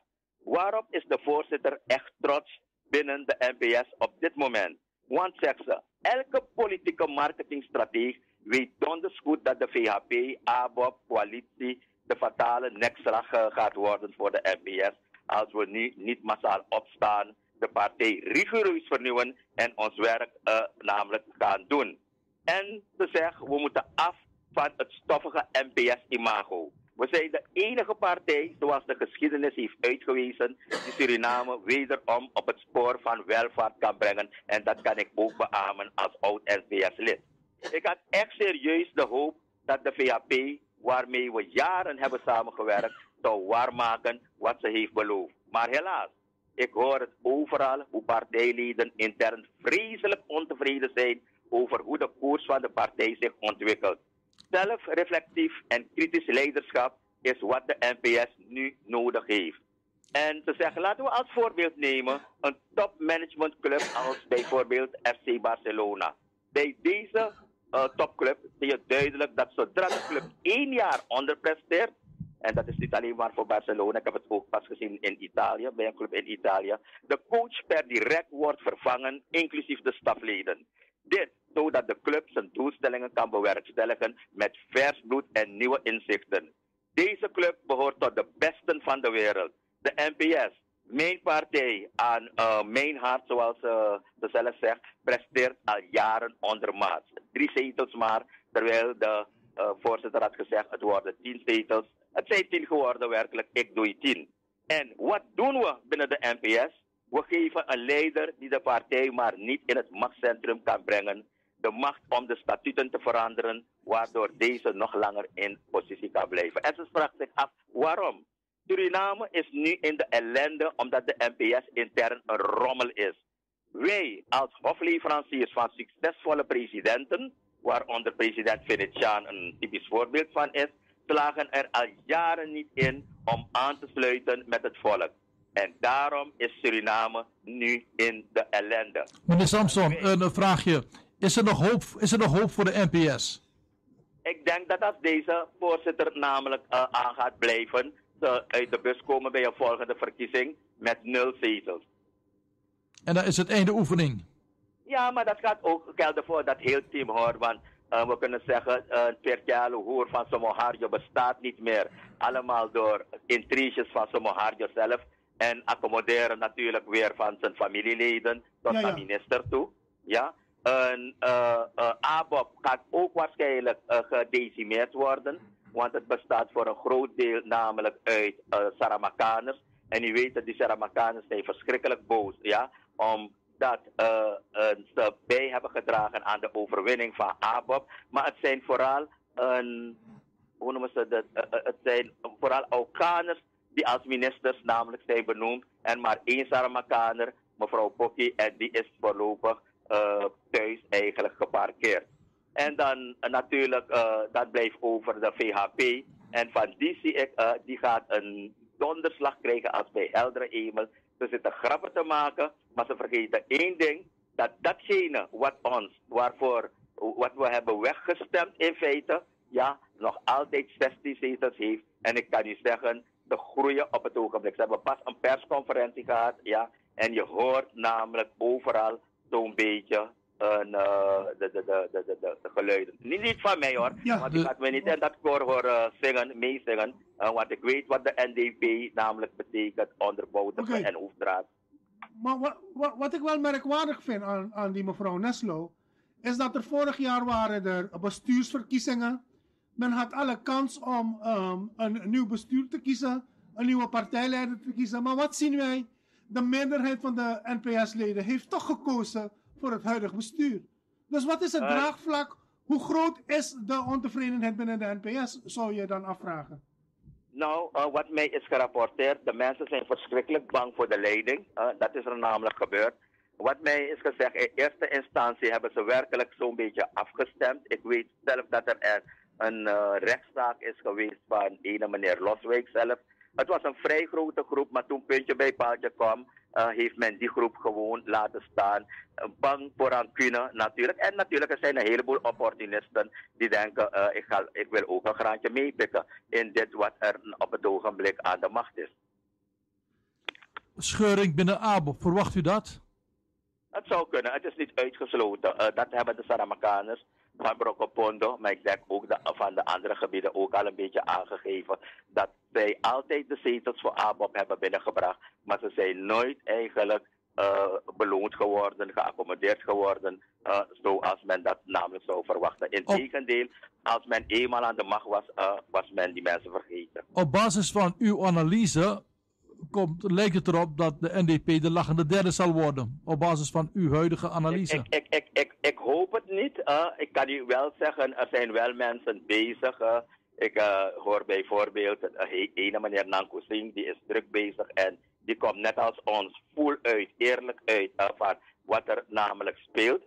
Waarop is de voorzitter echt trots binnen de NPS op dit moment? Want zegt ze, elke politieke marketingstrategie weet donders goed dat de VHP, ABOP, coalitie de fatale nekslag gaat worden voor de NPS als we nu niet massaal opstaan, de partij rigoureus vernieuwen en ons werk uh, namelijk gaan doen. En ze zeggen, we moeten af van het stoffige NPS-imago. We zijn de enige partij, zoals de geschiedenis heeft uitgewezen, die Suriname wederom op het spoor van welvaart kan brengen. En dat kan ik ook beamen als oud-NPS-lid. Ik had echt serieus de hoop dat de VHP, waarmee we jaren hebben samengewerkt, zou waarmaken wat ze heeft beloofd. Maar helaas, ik hoor het overal hoe partijleden intern vreselijk ontevreden zijn over hoe de koers van de partij zich ontwikkelt. Zelfreflectief en kritisch leiderschap is wat de NPS nu nodig heeft. En ze zeggen, laten we als voorbeeld nemen een topmanagementclub als bijvoorbeeld FC Barcelona. Bij deze uh, topclub zie je duidelijk dat zodra de club één jaar onderpresteert, en dat is niet alleen maar voor Barcelona, ik heb het ook pas gezien in Italië, bij een club in Italië, de coach per direct wordt vervangen, inclusief de stafleden. Dit zodat de club zijn doelstellingen kan bewerkstelligen met vers bloed en nieuwe inzichten. Deze club behoort tot de besten van de wereld. De NPS, mijn partij aan uh, mijn hart, zoals uh, ze zelf zegt, presteert al jaren ondermaats. Drie zetels maar, terwijl de uh, voorzitter had gezegd het worden tien zetels. Het zijn tien geworden werkelijk, ik doe tien. En wat doen we binnen de NPS? We geven een leider die de partij maar niet in het machtscentrum kan brengen. De macht om de statuten te veranderen, waardoor deze nog langer in positie kan blijven. En ze vraagt zich af waarom. Suriname is nu in de ellende omdat de NPS intern een rommel is. Wij als hofleveranciers van succesvolle presidenten, waaronder president Venetiaan een typisch voorbeeld van is, slagen er al jaren niet in om aan te sluiten met het volk. En daarom is Suriname nu in de ellende. Meneer Samson, een vraagje. Is er nog hoop, is er nog hoop voor de NPS? Ik denk dat als deze voorzitter namelijk uh, aan gaat blijven, ze uit de bus komen bij een volgende verkiezing met nul zetels. En dan is het einde oefening? Ja, maar dat gaat ook gelden voor dat heel team hoor. Want uh, we kunnen zeggen, uh, Pertialo Hoer van Somoharjo bestaat niet meer. Allemaal door intriges van Somoharjo zelf. En accommoderen natuurlijk weer van zijn familieleden tot ja, ja. naar minister toe. Ja. Een uh, uh, ABOP gaat ook waarschijnlijk uh, gedecimeerd worden. Want het bestaat voor een groot deel namelijk uit Saramakaners. En u weet dat die Saramakaners zijn verschrikkelijk boos. Ja, omdat ze bij hebben gedragen aan de overwinning van ABOP. Maar het zijn vooral een, hoe noemen ze dat? Het zijn vooral Aukaners die als ministers namelijk zijn benoemd. En maar één Saramakaner, mevrouw Pokkie, en die is voorlopig uh, thuis eigenlijk geparkeerd. En dan uh, natuurlijk, uh, dat blijft over de VHP. En van die zie ik, die gaat een donderslag krijgen als bij heldere Emel. Ze zitten grappen te maken, maar ze vergeten één ding. Dat datgene wat ons, waarvoor, wat we hebben weggestemd in feite, ja, nog altijd 16 zetels heeft. En ik kan u zeggen, te groeien op het ogenblik. Ze hebben pas een persconferentie gehad, ja. En je hoort namelijk overal zo'n beetje een, uh, de, de, de, de, de, de, geluiden. Niet, niet van mij hoor, ja, want ik had me niet in dat koor horen zingen, meezingen. Uh, want ik weet wat de NDP namelijk betekent onder Bouten okay. en Hoefdraad. Maar wat, wat, wat ik wel merkwaardig vind aan, aan die mevrouw Neslo, is dat er vorig jaar waren er bestuursverkiezingen. Men had alle kans om um, een, een nieuw bestuur te kiezen, een nieuwe partijleider te kiezen. Maar wat zien wij? De meerderheid van de NPS-leden heeft toch gekozen voor het huidige bestuur. Dus wat is het uh, draagvlak? Hoe groot is de ontevredenheid binnen de NPS, zou je dan afvragen? Nou, uh, wat mij is gerapporteerd, de mensen zijn verschrikkelijk bang voor de leiding. Uh, dat is er namelijk gebeurd. Wat mij is gezegd, in eerste instantie hebben ze werkelijk zo'n beetje afgestemd. Ik weet zelf dat er een uh, rechtszaak is geweest van ene meneer Loswijk zelf. Het was een vrij grote groep, maar toen puntje bij paaltje kwam, uh, heeft men die groep gewoon laten staan. Uh, bang voor rancune natuurlijk. En natuurlijk er zijn een heleboel opportunisten die denken, uh, ik, ga, ik wil ook een graantje meepikken in dit wat er op het ogenblik aan de macht is. Scheuring binnen ABO, verwacht u dat? Het zou kunnen, het is niet uitgesloten. dat hebben de Saramakaners van Brokopondo, maar ik denk ook van de andere gebieden ook al een beetje aangegeven dat zij altijd de zetels voor ABOP hebben binnengebracht, maar ze zijn nooit eigenlijk uh, beloond geworden, geaccommodeerd geworden, uh, zoals men dat namelijk zou verwachten. Integendeel, als men eenmaal aan de macht was, uh, was men die mensen vergeten. Op basis van uw analyse komt, lijkt het erop dat de NDP de lachende derde zal worden. Op basis van uw huidige analyse. Ik, ik, ik, ik, ik hoop het niet. Ik kan u wel zeggen, er zijn wel mensen bezig. Ik uh, hoor bijvoorbeeld uh, ene meneer Nanko Singh, die is druk bezig en die komt net als ons voel uit, eerlijk uit van wat er namelijk speelt.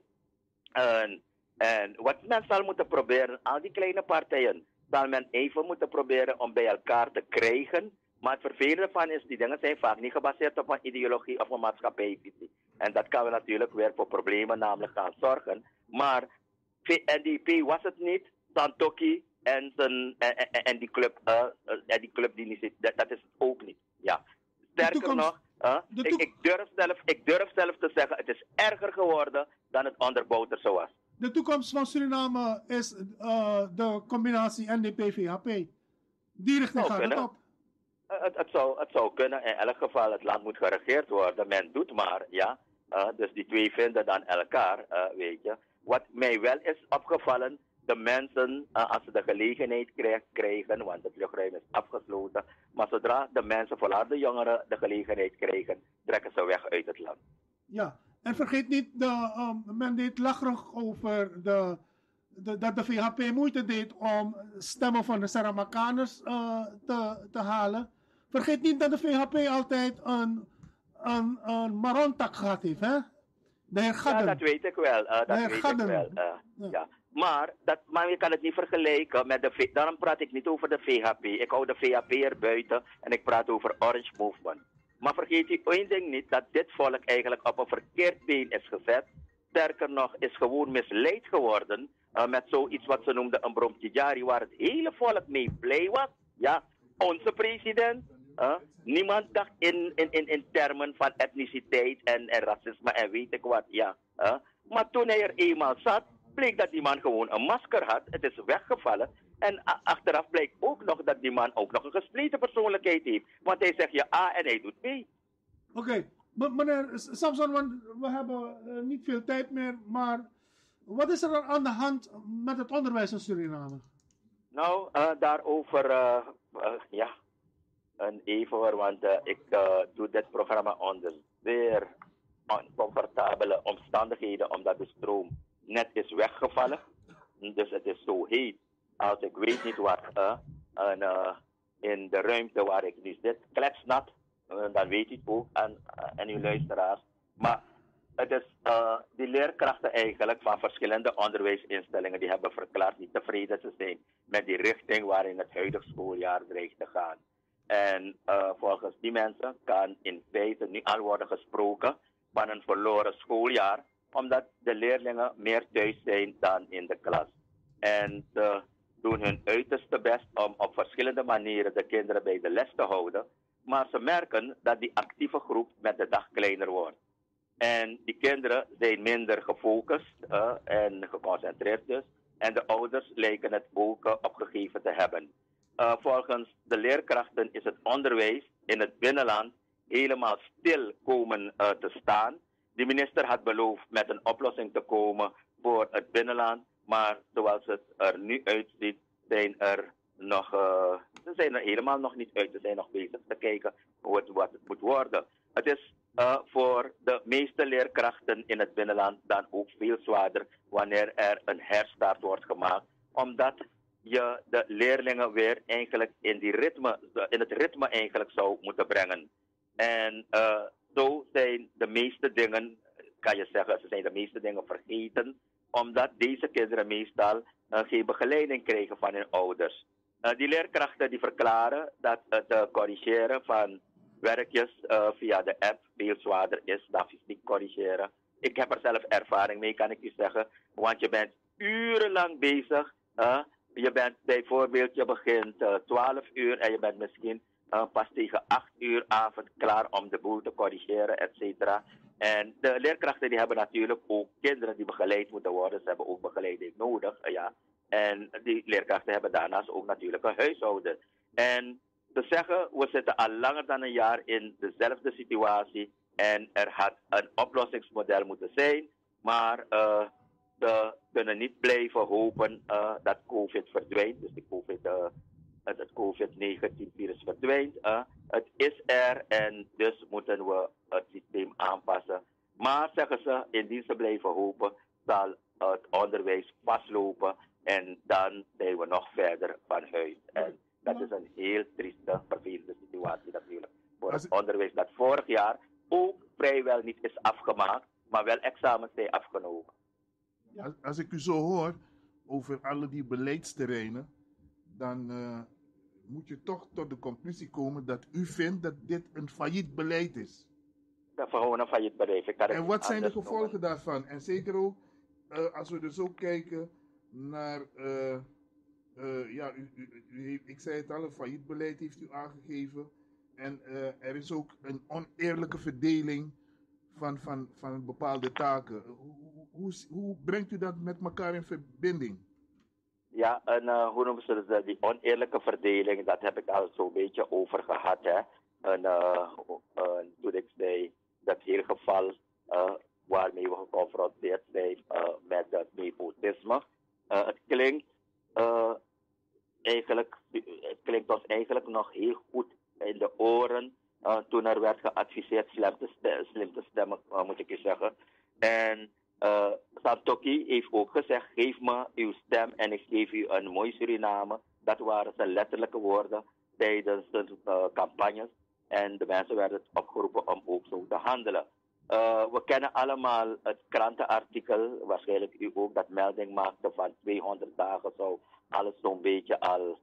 En, en wat men zal moeten proberen, al die kleine partijen, zal men even moeten proberen om bij elkaar te krijgen maar het vervelende van is, die dingen zijn vaak niet gebaseerd op een ideologie of een maatschappijvisie. En dat kan we natuurlijk weer voor problemen namelijk gaan zorgen. Maar NDP was het niet, Santoki en, zijn, en, en, die club, uh, en die club die niet zit, dat, dat is het ook niet. Ja. Sterker nog, Uh, De ik, durf zelf, ik durf zelf te zeggen, het is erger geworden dan het onder Bouterse was. De toekomst van Suriname is eh, de combinatie NDP-VHP. Die richting Zou gaat het op. Uh, het, het, zou, het zou kunnen. In elk geval, het land moet geregeerd worden. Men doet maar, ja. Uh, dus die twee vinden dan elkaar, uh, weet je. Wat mij wel is opgevallen, de mensen, als ze de gelegenheid krijg, krijgen, want het luchtruim is afgesloten, maar zodra de mensen, vooral de jongeren, de gelegenheid krijgen, trekken ze weg uit het land. Ja, en vergeet niet, de, um, men deed lacherig over de, dat de VHP moeite deed om stemmen van de Saramakaners te, te halen. Vergeet niet dat de VHP altijd een, een, een marontak gehad heeft, hè? De heer Ja, Gadden. dat weet ik wel. uh, dat weet Gadden. ik wel. uh, Ja. ja. Maar, dat, maar je kan het niet vergelijken met de V- Daarom praat ik niet over de VHP. Ik hou de VHP er buiten en ik praat over Orange Movement. Maar vergeet u één ding niet, dat dit volk eigenlijk op een verkeerd been is gezet. Sterker nog, is gewoon misleid geworden uh, met zoiets wat ze noemden een bromtijari, waar het hele volk mee blij was. Ja, onze president. Niemand dacht in, in, in, in termen van etniciteit en, en racisme en weet ik wat. Ja. Maar toen hij er eenmaal zat, bleek dat die man gewoon een masker had. Het is weggevallen. En achteraf bleek ook nog dat die man ook nog een gespleten persoonlijkheid heeft. Want hij zegt je A en hij doet B. Oké, meneer Samson, want we hebben eh, niet veel tijd meer, maar wat is er aan de hand met het onderwijs in Suriname? Nou, eh, daarover, eh, ja, een even hoor, want eh, ik eh, doe dit programma onder zeer oncomfortabele omstandigheden, omdat de stroom net is weggevallen. Dus het is zo heet als ik weet niet wat. eh, en, in de ruimte waar ik nu zit, kletsnat. Dan weet u ook en, en uw luisteraars. Maar het is uh, die leerkrachten eigenlijk van verschillende onderwijsinstellingen die hebben verklaard niet tevreden te zijn met die richting waarin het huidige schooljaar dreigt te gaan. En uh, volgens die mensen kan in feite nu al worden gesproken van een verloren schooljaar, omdat de leerlingen meer thuis zijn dan in de klas. En ze doen hun uiterste best om op verschillende manieren de kinderen bij de les te houden, maar ze merken dat die actieve groep met de dag kleiner wordt. En die kinderen zijn minder gefocust uh, en geconcentreerd dus. En de ouders lijken het ook uh, opgegeven te hebben. Uh, volgens de leerkrachten is het onderwijs in het binnenland helemaal stil komen te staan. De minister had beloofd met een oplossing te komen voor het binnenland. Maar zoals het er nu uitziet, zijn er nog, ze zijn er helemaal nog niet uit. Ze zijn nog bezig te kijken hoe het, wat het moet worden. Het is uh, voor de meeste leerkrachten in het binnenland dan ook veel zwaarder wanneer er een herstart wordt gemaakt. Omdat je de leerlingen weer eigenlijk in, die ritme, in het ritme eigenlijk zou moeten brengen. En uh, zo zijn de meeste dingen, kan je zeggen, ze zijn de meeste dingen vergeten. Omdat deze kinderen meestal uh, geen begeleiding krijgen van hun ouders. die leerkrachten die verklaren dat het corrigeren van werkjes via de app veel zwaarder is dan fysiek corrigeren. Ik heb er zelf ervaring mee, kan ik u zeggen. Want je bent urenlang bezig. Je bent bijvoorbeeld, je begint uh, 12 uur en je bent misschien pas tegen 8 uur avond klaar om de boel te corrigeren, et cetera. En de leerkrachten die hebben natuurlijk ook kinderen die begeleid moeten worden. Ze hebben ook begeleiding nodig. ja. En die leerkrachten hebben daarnaast ook natuurlijk een huishouden. En te zeggen, we zitten al langer dan een jaar in dezelfde situatie en er had een oplossingsmodel moeten zijn, maar we kunnen niet blijven hopen uh, dat COVID verdwijnt, dus de COVID, uh, het COVID-19-virus verdwijnt. het is er en dus moeten we het systeem aanpassen. Maar zeggen ze, indien ze blijven hopen, zal het onderwijs vastlopen en dan zijn we nog verder van huis. En dat is een heel trieste, vervelende situatie natuurlijk. Voor het onderwijs dat vorig jaar ook vrijwel niet is afgemaakt, maar wel examens zijn afgenomen. Als, als ik u zo hoor over alle die beleidsterreinen, dan uh, moet je toch tot de conclusie komen dat u vindt dat dit een failliet beleid is. Dat is gewoon een failliet beleid. Ik kan en wat zijn de gevolgen noemen. daarvan? En zeker ook uh, als we dus ook kijken naar. Uh, uh, ja, u, u, u heeft, ik zei het al, een failliet beleid heeft u aangegeven. En er is ook een oneerlijke verdeling van, van, van bepaalde taken. Hoe, hoe, hoe brengt u dat met elkaar in verbinding? Ja, en uh, hoe noemen ze dat? Die oneerlijke verdeling, dat heb ik al zo'n beetje over gehad. Hè? En uh, toen ik zei dat hele geval waarmee we geconfronteerd zijn met het nepotisme. het klinkt eigenlijk, het klinkt ons eigenlijk nog heel goed in de oren toen er werd geadviseerd slim te, stemmen, moet ik je zeggen. En uh, Santoki heeft ook gezegd, geef me uw stem en ik geef u een mooi Suriname. Dat waren zijn letterlijke woorden tijdens de uh, campagnes. En de mensen werden opgeroepen om ook zo te handelen. Uh, we kennen allemaal het krantenartikel, waarschijnlijk u ook, dat melding maakte van 200 dagen zou alles zo'n beetje al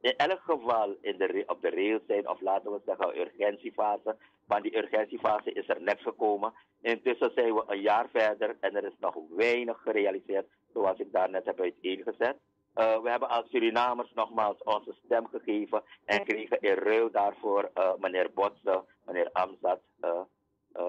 in elk geval in de, op de rail zijn, of laten we zeggen urgentiefase. Van die urgentiefase is er net gekomen. Intussen zijn we een jaar verder en er is nog weinig gerealiseerd, zoals ik daarnet heb uiteengezet. Uh, we hebben als Surinamers nogmaals onze stem gegeven en kregen in ruil daarvoor uh, meneer Botse, meneer Amzat, uh,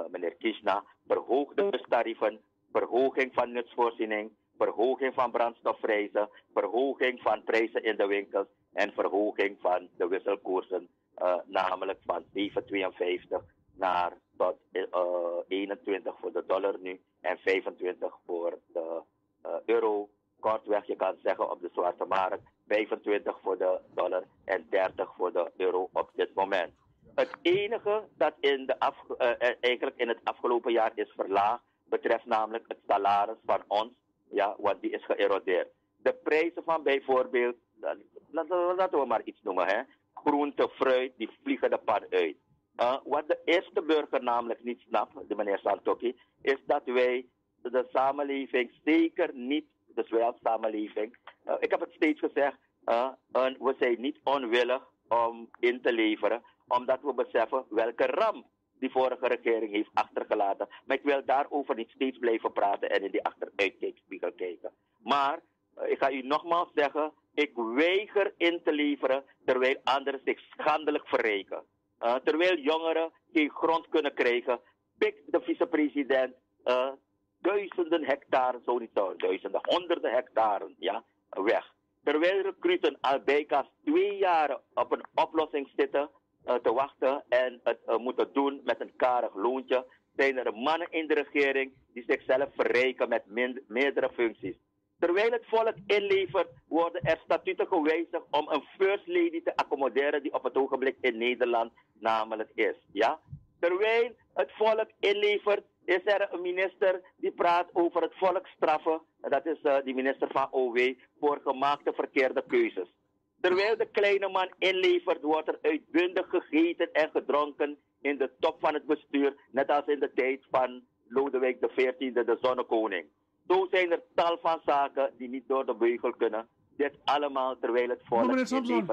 meneer Kishna, verhoogde tarieven, verhoging van nutsvoorziening, verhoging van brandstofprijzen, verhoging van prijzen in de winkels en verhoging van de wisselkoersen, uh, namelijk van 7,52 naar tot uh, eh, 21 voor de dollar nu en 25 voor de uh, euro. Kortweg, je kan zeggen op de zwarte markt 25 voor de dollar en 30 voor de euro op dit moment. Het enige dat in de eigenlijk in het afgelopen jaar is verlaagd, betreft namelijk het salaris van ons, ja, want die is geërodeerd. De prijzen van bijvoorbeeld laten we maar iets noemen, hè. Groente, fruit, die vliegen de pan uit. Uh, wat de eerste burger namelijk niet snapt, de meneer Santoki, is dat wij de samenleving zeker niet, dus wij samenleving, uh, ik heb het steeds gezegd, uh, we zijn niet onwillig om in te leveren, omdat we beseffen welke ramp die vorige regering heeft achtergelaten. Maar ik wil daarover niet steeds blijven praten en in die achteruitkijkspiegel kijken. Maar ik ga u nogmaals zeggen, ik weiger in te leveren terwijl anderen zich schandelijk verreken. Uh, terwijl jongeren geen grond kunnen krijgen, pikt de vicepresident uh, duizenden hectare, zo niet duizenden, honderden hectare ja, weg. Terwijl recruten al bijkans twee jaar op een oplossing zitten uh, te wachten en het moeten doen met een karig loontje, zijn er mannen in de regering die zichzelf verrijken met meerdere functies. Terwijl het volk inlevert, worden er statuten gewijzigd om een first lady te accommoderen die op het ogenblik in Nederland namelijk is. Ja? Terwijl het volk inlevert, is er een minister die praat over het volk straffen. En dat is uh, die minister van OW voor gemaakte verkeerde keuzes. Terwijl de kleine man inlevert, wordt er uitbundig gegeten en gedronken in de top van het bestuur, net als in de tijd van Lodewijk XIV, de zonnekoning. Zo zijn er tal van zaken die niet door de beugel kunnen. Dit allemaal terwijl het volk meneer Samson,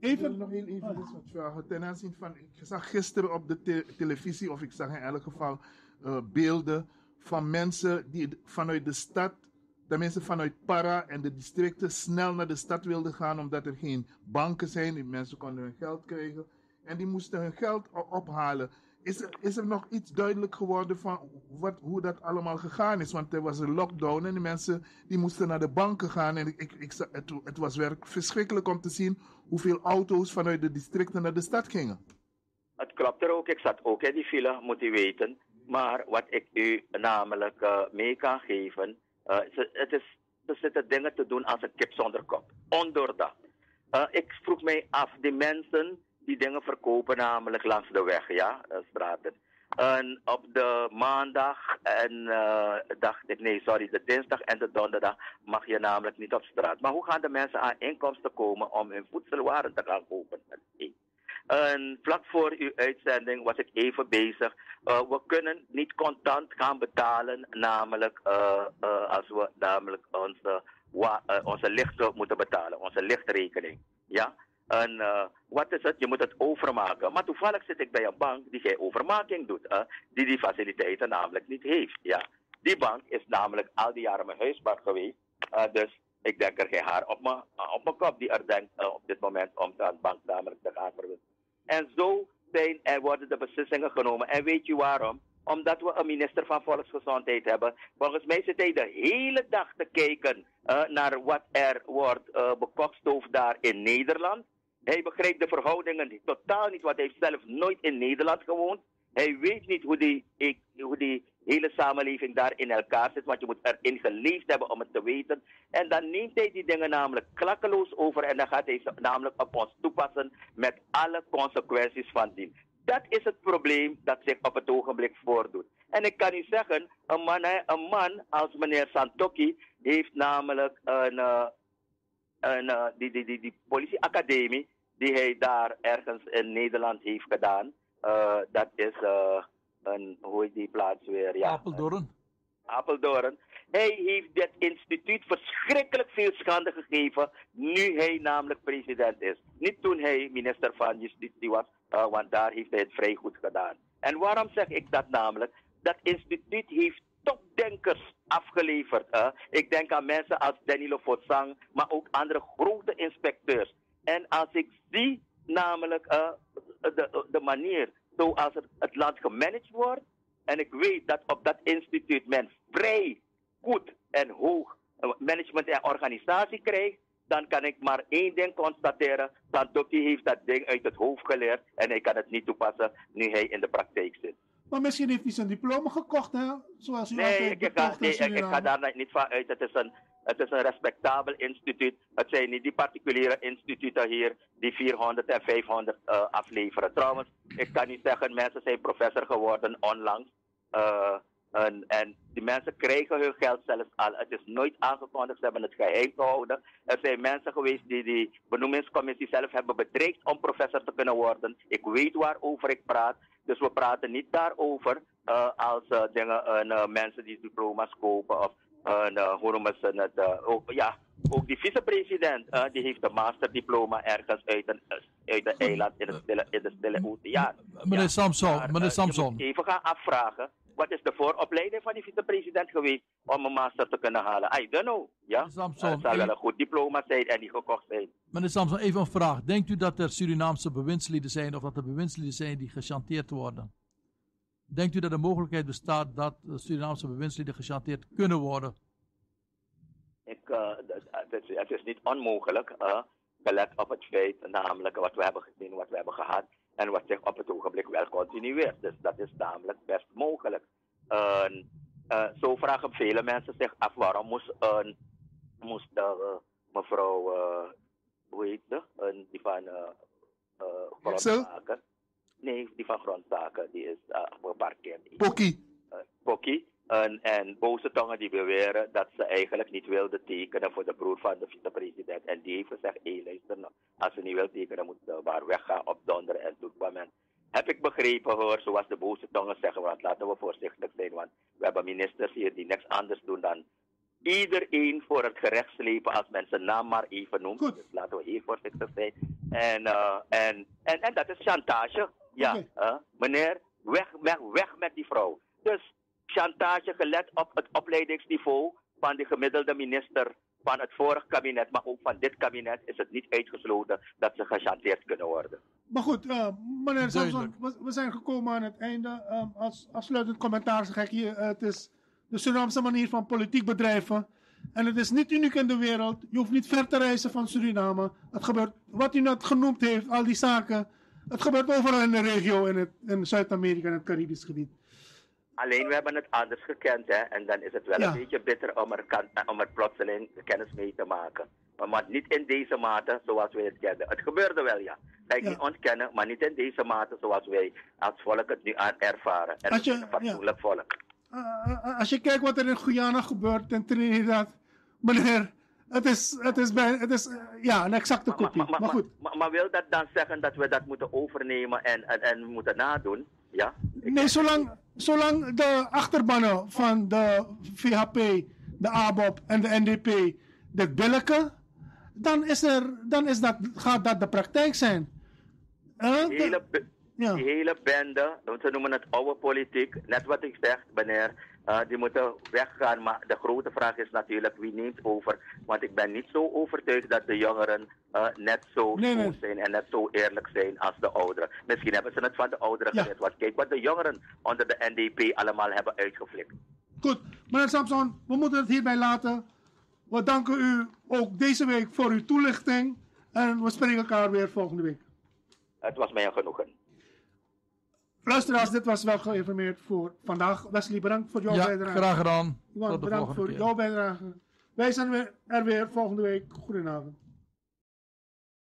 Even nog heel even wat vragen. Ten aanzien van, ik zag gisteren op de te televisie, of ik zag in elk geval uh, beelden van mensen die vanuit de stad, de mensen vanuit Para en de districten, snel naar de stad wilden gaan omdat er geen banken zijn. Die mensen konden hun geld krijgen en die moesten hun geld ophalen. Is er, is er nog iets duidelijk geworden van wat, hoe dat allemaal gegaan is? Want er was een lockdown en de mensen die moesten naar de banken gaan. En ik, ik, het, het was werk verschrikkelijk om te zien hoeveel auto's vanuit de districten naar de stad gingen. Het klopt er ook. Ik zat ook in die file, moet u weten. Maar wat ik u namelijk uh, mee kan geven, uh, het is, er zitten dingen te doen als een kip zonder kop. Ondoordacht. Uh, ik vroeg mij af, die mensen die dingen verkopen, namelijk langs de weg, ja, uh, straten. En op de maandag en uh, ik, nee, sorry, de dinsdag en de donderdag mag je namelijk niet op straat. Maar hoe gaan de mensen aan inkomsten komen om hun voedselwaren te gaan kopen? En vlak voor uw uitzending was ik even bezig. Uh, we kunnen niet contant gaan betalen, namelijk als we namelijk onze, onze licht moeten betalen, onze lichtrekening. Ja? En uh, wat is het? Je moet het overmaken. Maar toevallig zit ik bij een bank die geen overmaking doet. Die die faciliteiten namelijk niet heeft. Ja. Die bank is namelijk al die jaren mijn huisbank geweest. Uh, dus ik denk er geen haar op mijn, op mijn kop die er denkt op dit moment om de bank namelijk te gaan verwisselen. En zo zijn er worden de beslissingen genomen. En weet je waarom? Omdat we een minister van Volksgezondheid hebben. Volgens mij zit hij de hele dag te kijken naar wat er wordt uh, bekokstoofd daar in Nederland. Hij begrijpt de verhoudingen totaal niet, want hij heeft zelf nooit in Nederland gewoond. Hij weet niet hoe die, hoe die hele samenleving daar in elkaar zit, want je moet erin geleefd hebben om het te weten. En dan neemt hij die dingen namelijk klakkeloos over en dan gaat hij ze namelijk op ons toepassen met alle consequenties van dien. Dat is het probleem dat zich op het ogenblik voordoet. En ik kan u zeggen, een man, een man als meneer Santoki heeft namelijk een, uh, een, uh, die, die, die, die politieacademie die hij daar ergens in Nederland heeft gedaan. Uh, dat is een, hoe heet die plaats weer? Ja, Apeldoorn. Apeldoorn. Hij heeft dit instituut verschrikkelijk veel schande gegeven. Nu hij namelijk president is. Niet toen hij minister van Justitie was, uh, want daar heeft hij het vrij goed gedaan. En waarom zeg ik dat namelijk? Dat instituut heeft topdenkers afgeleverd. Ik denk aan mensen als Danilo Fossang, maar ook andere grote inspecteurs. En als ik zie namelijk uh, de, de manier zoals het, het land gemanaged wordt, en ik weet dat op dat instituut men vrij goed en hoog management en organisatie krijgt, dan kan ik maar één ding constateren. Santoki heeft dat ding uit het hoofd geleerd en hij kan het niet toepassen nu hij in de praktijk zit. Maar misschien heeft hij zijn diploma gekocht, hè? Zoals u nee, ik, ik, ga, nee ik, ik, ga daar niet van uit. Het is, een, het is een respectabel instituut. Het zijn niet die particuliere instituten hier die 400 en 500 uh, afleveren. Trouwens, ik kan niet zeggen, mensen zijn professor geworden onlangs. Uh, en, en die mensen krijgen hun geld zelfs al. Het is nooit aangekondigd, ze hebben het geheim gehouden. Er zijn mensen geweest die die benoemingscommissie zelf hebben bedreigd om professor te kunnen worden. Ik weet waarover ik praat. Dus we praten niet daarover uh, als uh, mensen die diploma's kopen of hoe noemen ze het. ook, ja, ook die vicepresident die heeft een masterdiploma ergens uit een, uit een eiland in de stille, in de stille oceaan. Meneer ja, Samson, meneer Samson. even gaan afvragen wat is de vooropleiding van die vicepresident geweest om een master te kunnen halen? I don't know. Ja? Samson, het zal wel een goed diploma zijn en die gekocht zijn. Meneer Samson, even een vraag. Denkt u dat er Surinaamse bewindslieden zijn of dat er bewindslieden zijn die gechanteerd worden? Denkt u dat de mogelijkheid bestaat dat Surinaamse bewindslieden gechanteerd kunnen worden? Ik, uh, het, is, het, is, niet onmogelijk, uh, gelet op het feit, namelijk wat we hebben gezien, wat we hebben gehad en wat zich op het ogenblik wel continueert. Dus dat is namelijk best mogelijk. Uh, uh, zo vragen vele mensen zich af waarom moest, uh, moest de, mevrouw, hoe heet ze, die van grondzaken. Nee, die van grondzaken, die is geparkeerd. Pokkie. Pokkie. En, en boze tongen die beweren dat ze eigenlijk niet wilden tekenen voor de broer van de vicepresident. En die heeft gezegd, hé luister nou, als ze niet wil tekenen moet ze maar weggaan, opdonderen en doen wat men. Heb ik begrepen hoor, zoals de boze tongen zeggen, want laten we voorzichtig zijn, want we hebben ministers hier die niks anders doen dan iedereen voor het gerecht slepen als men zijn naam maar even noemt. Goed. Dus laten we hier voorzichtig zijn. En, uh, en, en, en dat is chantage. Ja, (laughs) okay. uh, meneer, weg, weg, weg met die vrouw. Dus chantage gelet op het opleidingsniveau van de gemiddelde minister van het vorige kabinet, maar ook van dit kabinet, is het niet uitgesloten dat ze gechanteerd kunnen worden. Maar goed, uh, meneer Samson, we, we, zijn gekomen aan het einde. Um, als afsluitend commentaar zeg ik hier, uh, het is de Surinaamse manier van politiek bedrijven. En het is niet uniek in de wereld. Je hoeft niet ver te reizen van Suriname. Het gebeurt, wat u net genoemd heeft, al die zaken. Het gebeurt overal in de regio, in, het, in Zuid-Amerika en het Caribisch gebied. Alleen we hebben het anders gekend, hè. En dan is het wel een beetje bitter om er, kan, om er plotseling kennis mee te maken. Maar niet in deze mate zoals wij het kennen. Het gebeurde wel, ja. Ga ik ja. niet ontkennen, maar niet in deze mate zoals wij als volk het nu aan ervaren. En als je, een fatsoenlijk ja. volk. Uh, als je kijkt wat er in Guyana gebeurt en Trinidad, meneer, het is, het is, bij, het is uh, ja, een exacte kopie. Maar, maar, maar, goed. Maar, maar, wil dat dan zeggen dat we dat moeten overnemen en, en, en moeten nadoen? Ja? Nee, zolang, zolang de achterbannen van de VHP, de ABOP en de NDP dit billiken, dan, is er, dan is dat, gaat dat de praktijk zijn. Uh, hele, ja. Die hele bende, ze noemen het oude politiek, net wat ik zeg, meneer, Eh, die moeten weggaan, maar de grote vraag is natuurlijk wie neemt over. Want ik ben niet zo overtuigd dat de jongeren eh, net zo Nee, nee. stoer zijn en net zo eerlijk zijn als de ouderen. Misschien hebben ze het van de ouderen Ja. geleerd. Want kijk wat de jongeren onder de NDP allemaal hebben uitgeflikt. Goed, meneer Samson, we moeten het hierbij laten. We danken u ook deze week voor uw toelichting. En we spreken elkaar weer volgende week. Het was mij een genoegen. Luisteraars, dit was wel geïnformeerd voor vandaag. Wesley, bedankt voor jouw Ja, bijdrage. graag gedaan. Iwan, bedankt voor keer. jouw bijdrage. Wij zijn er weer volgende week. Goedenavond.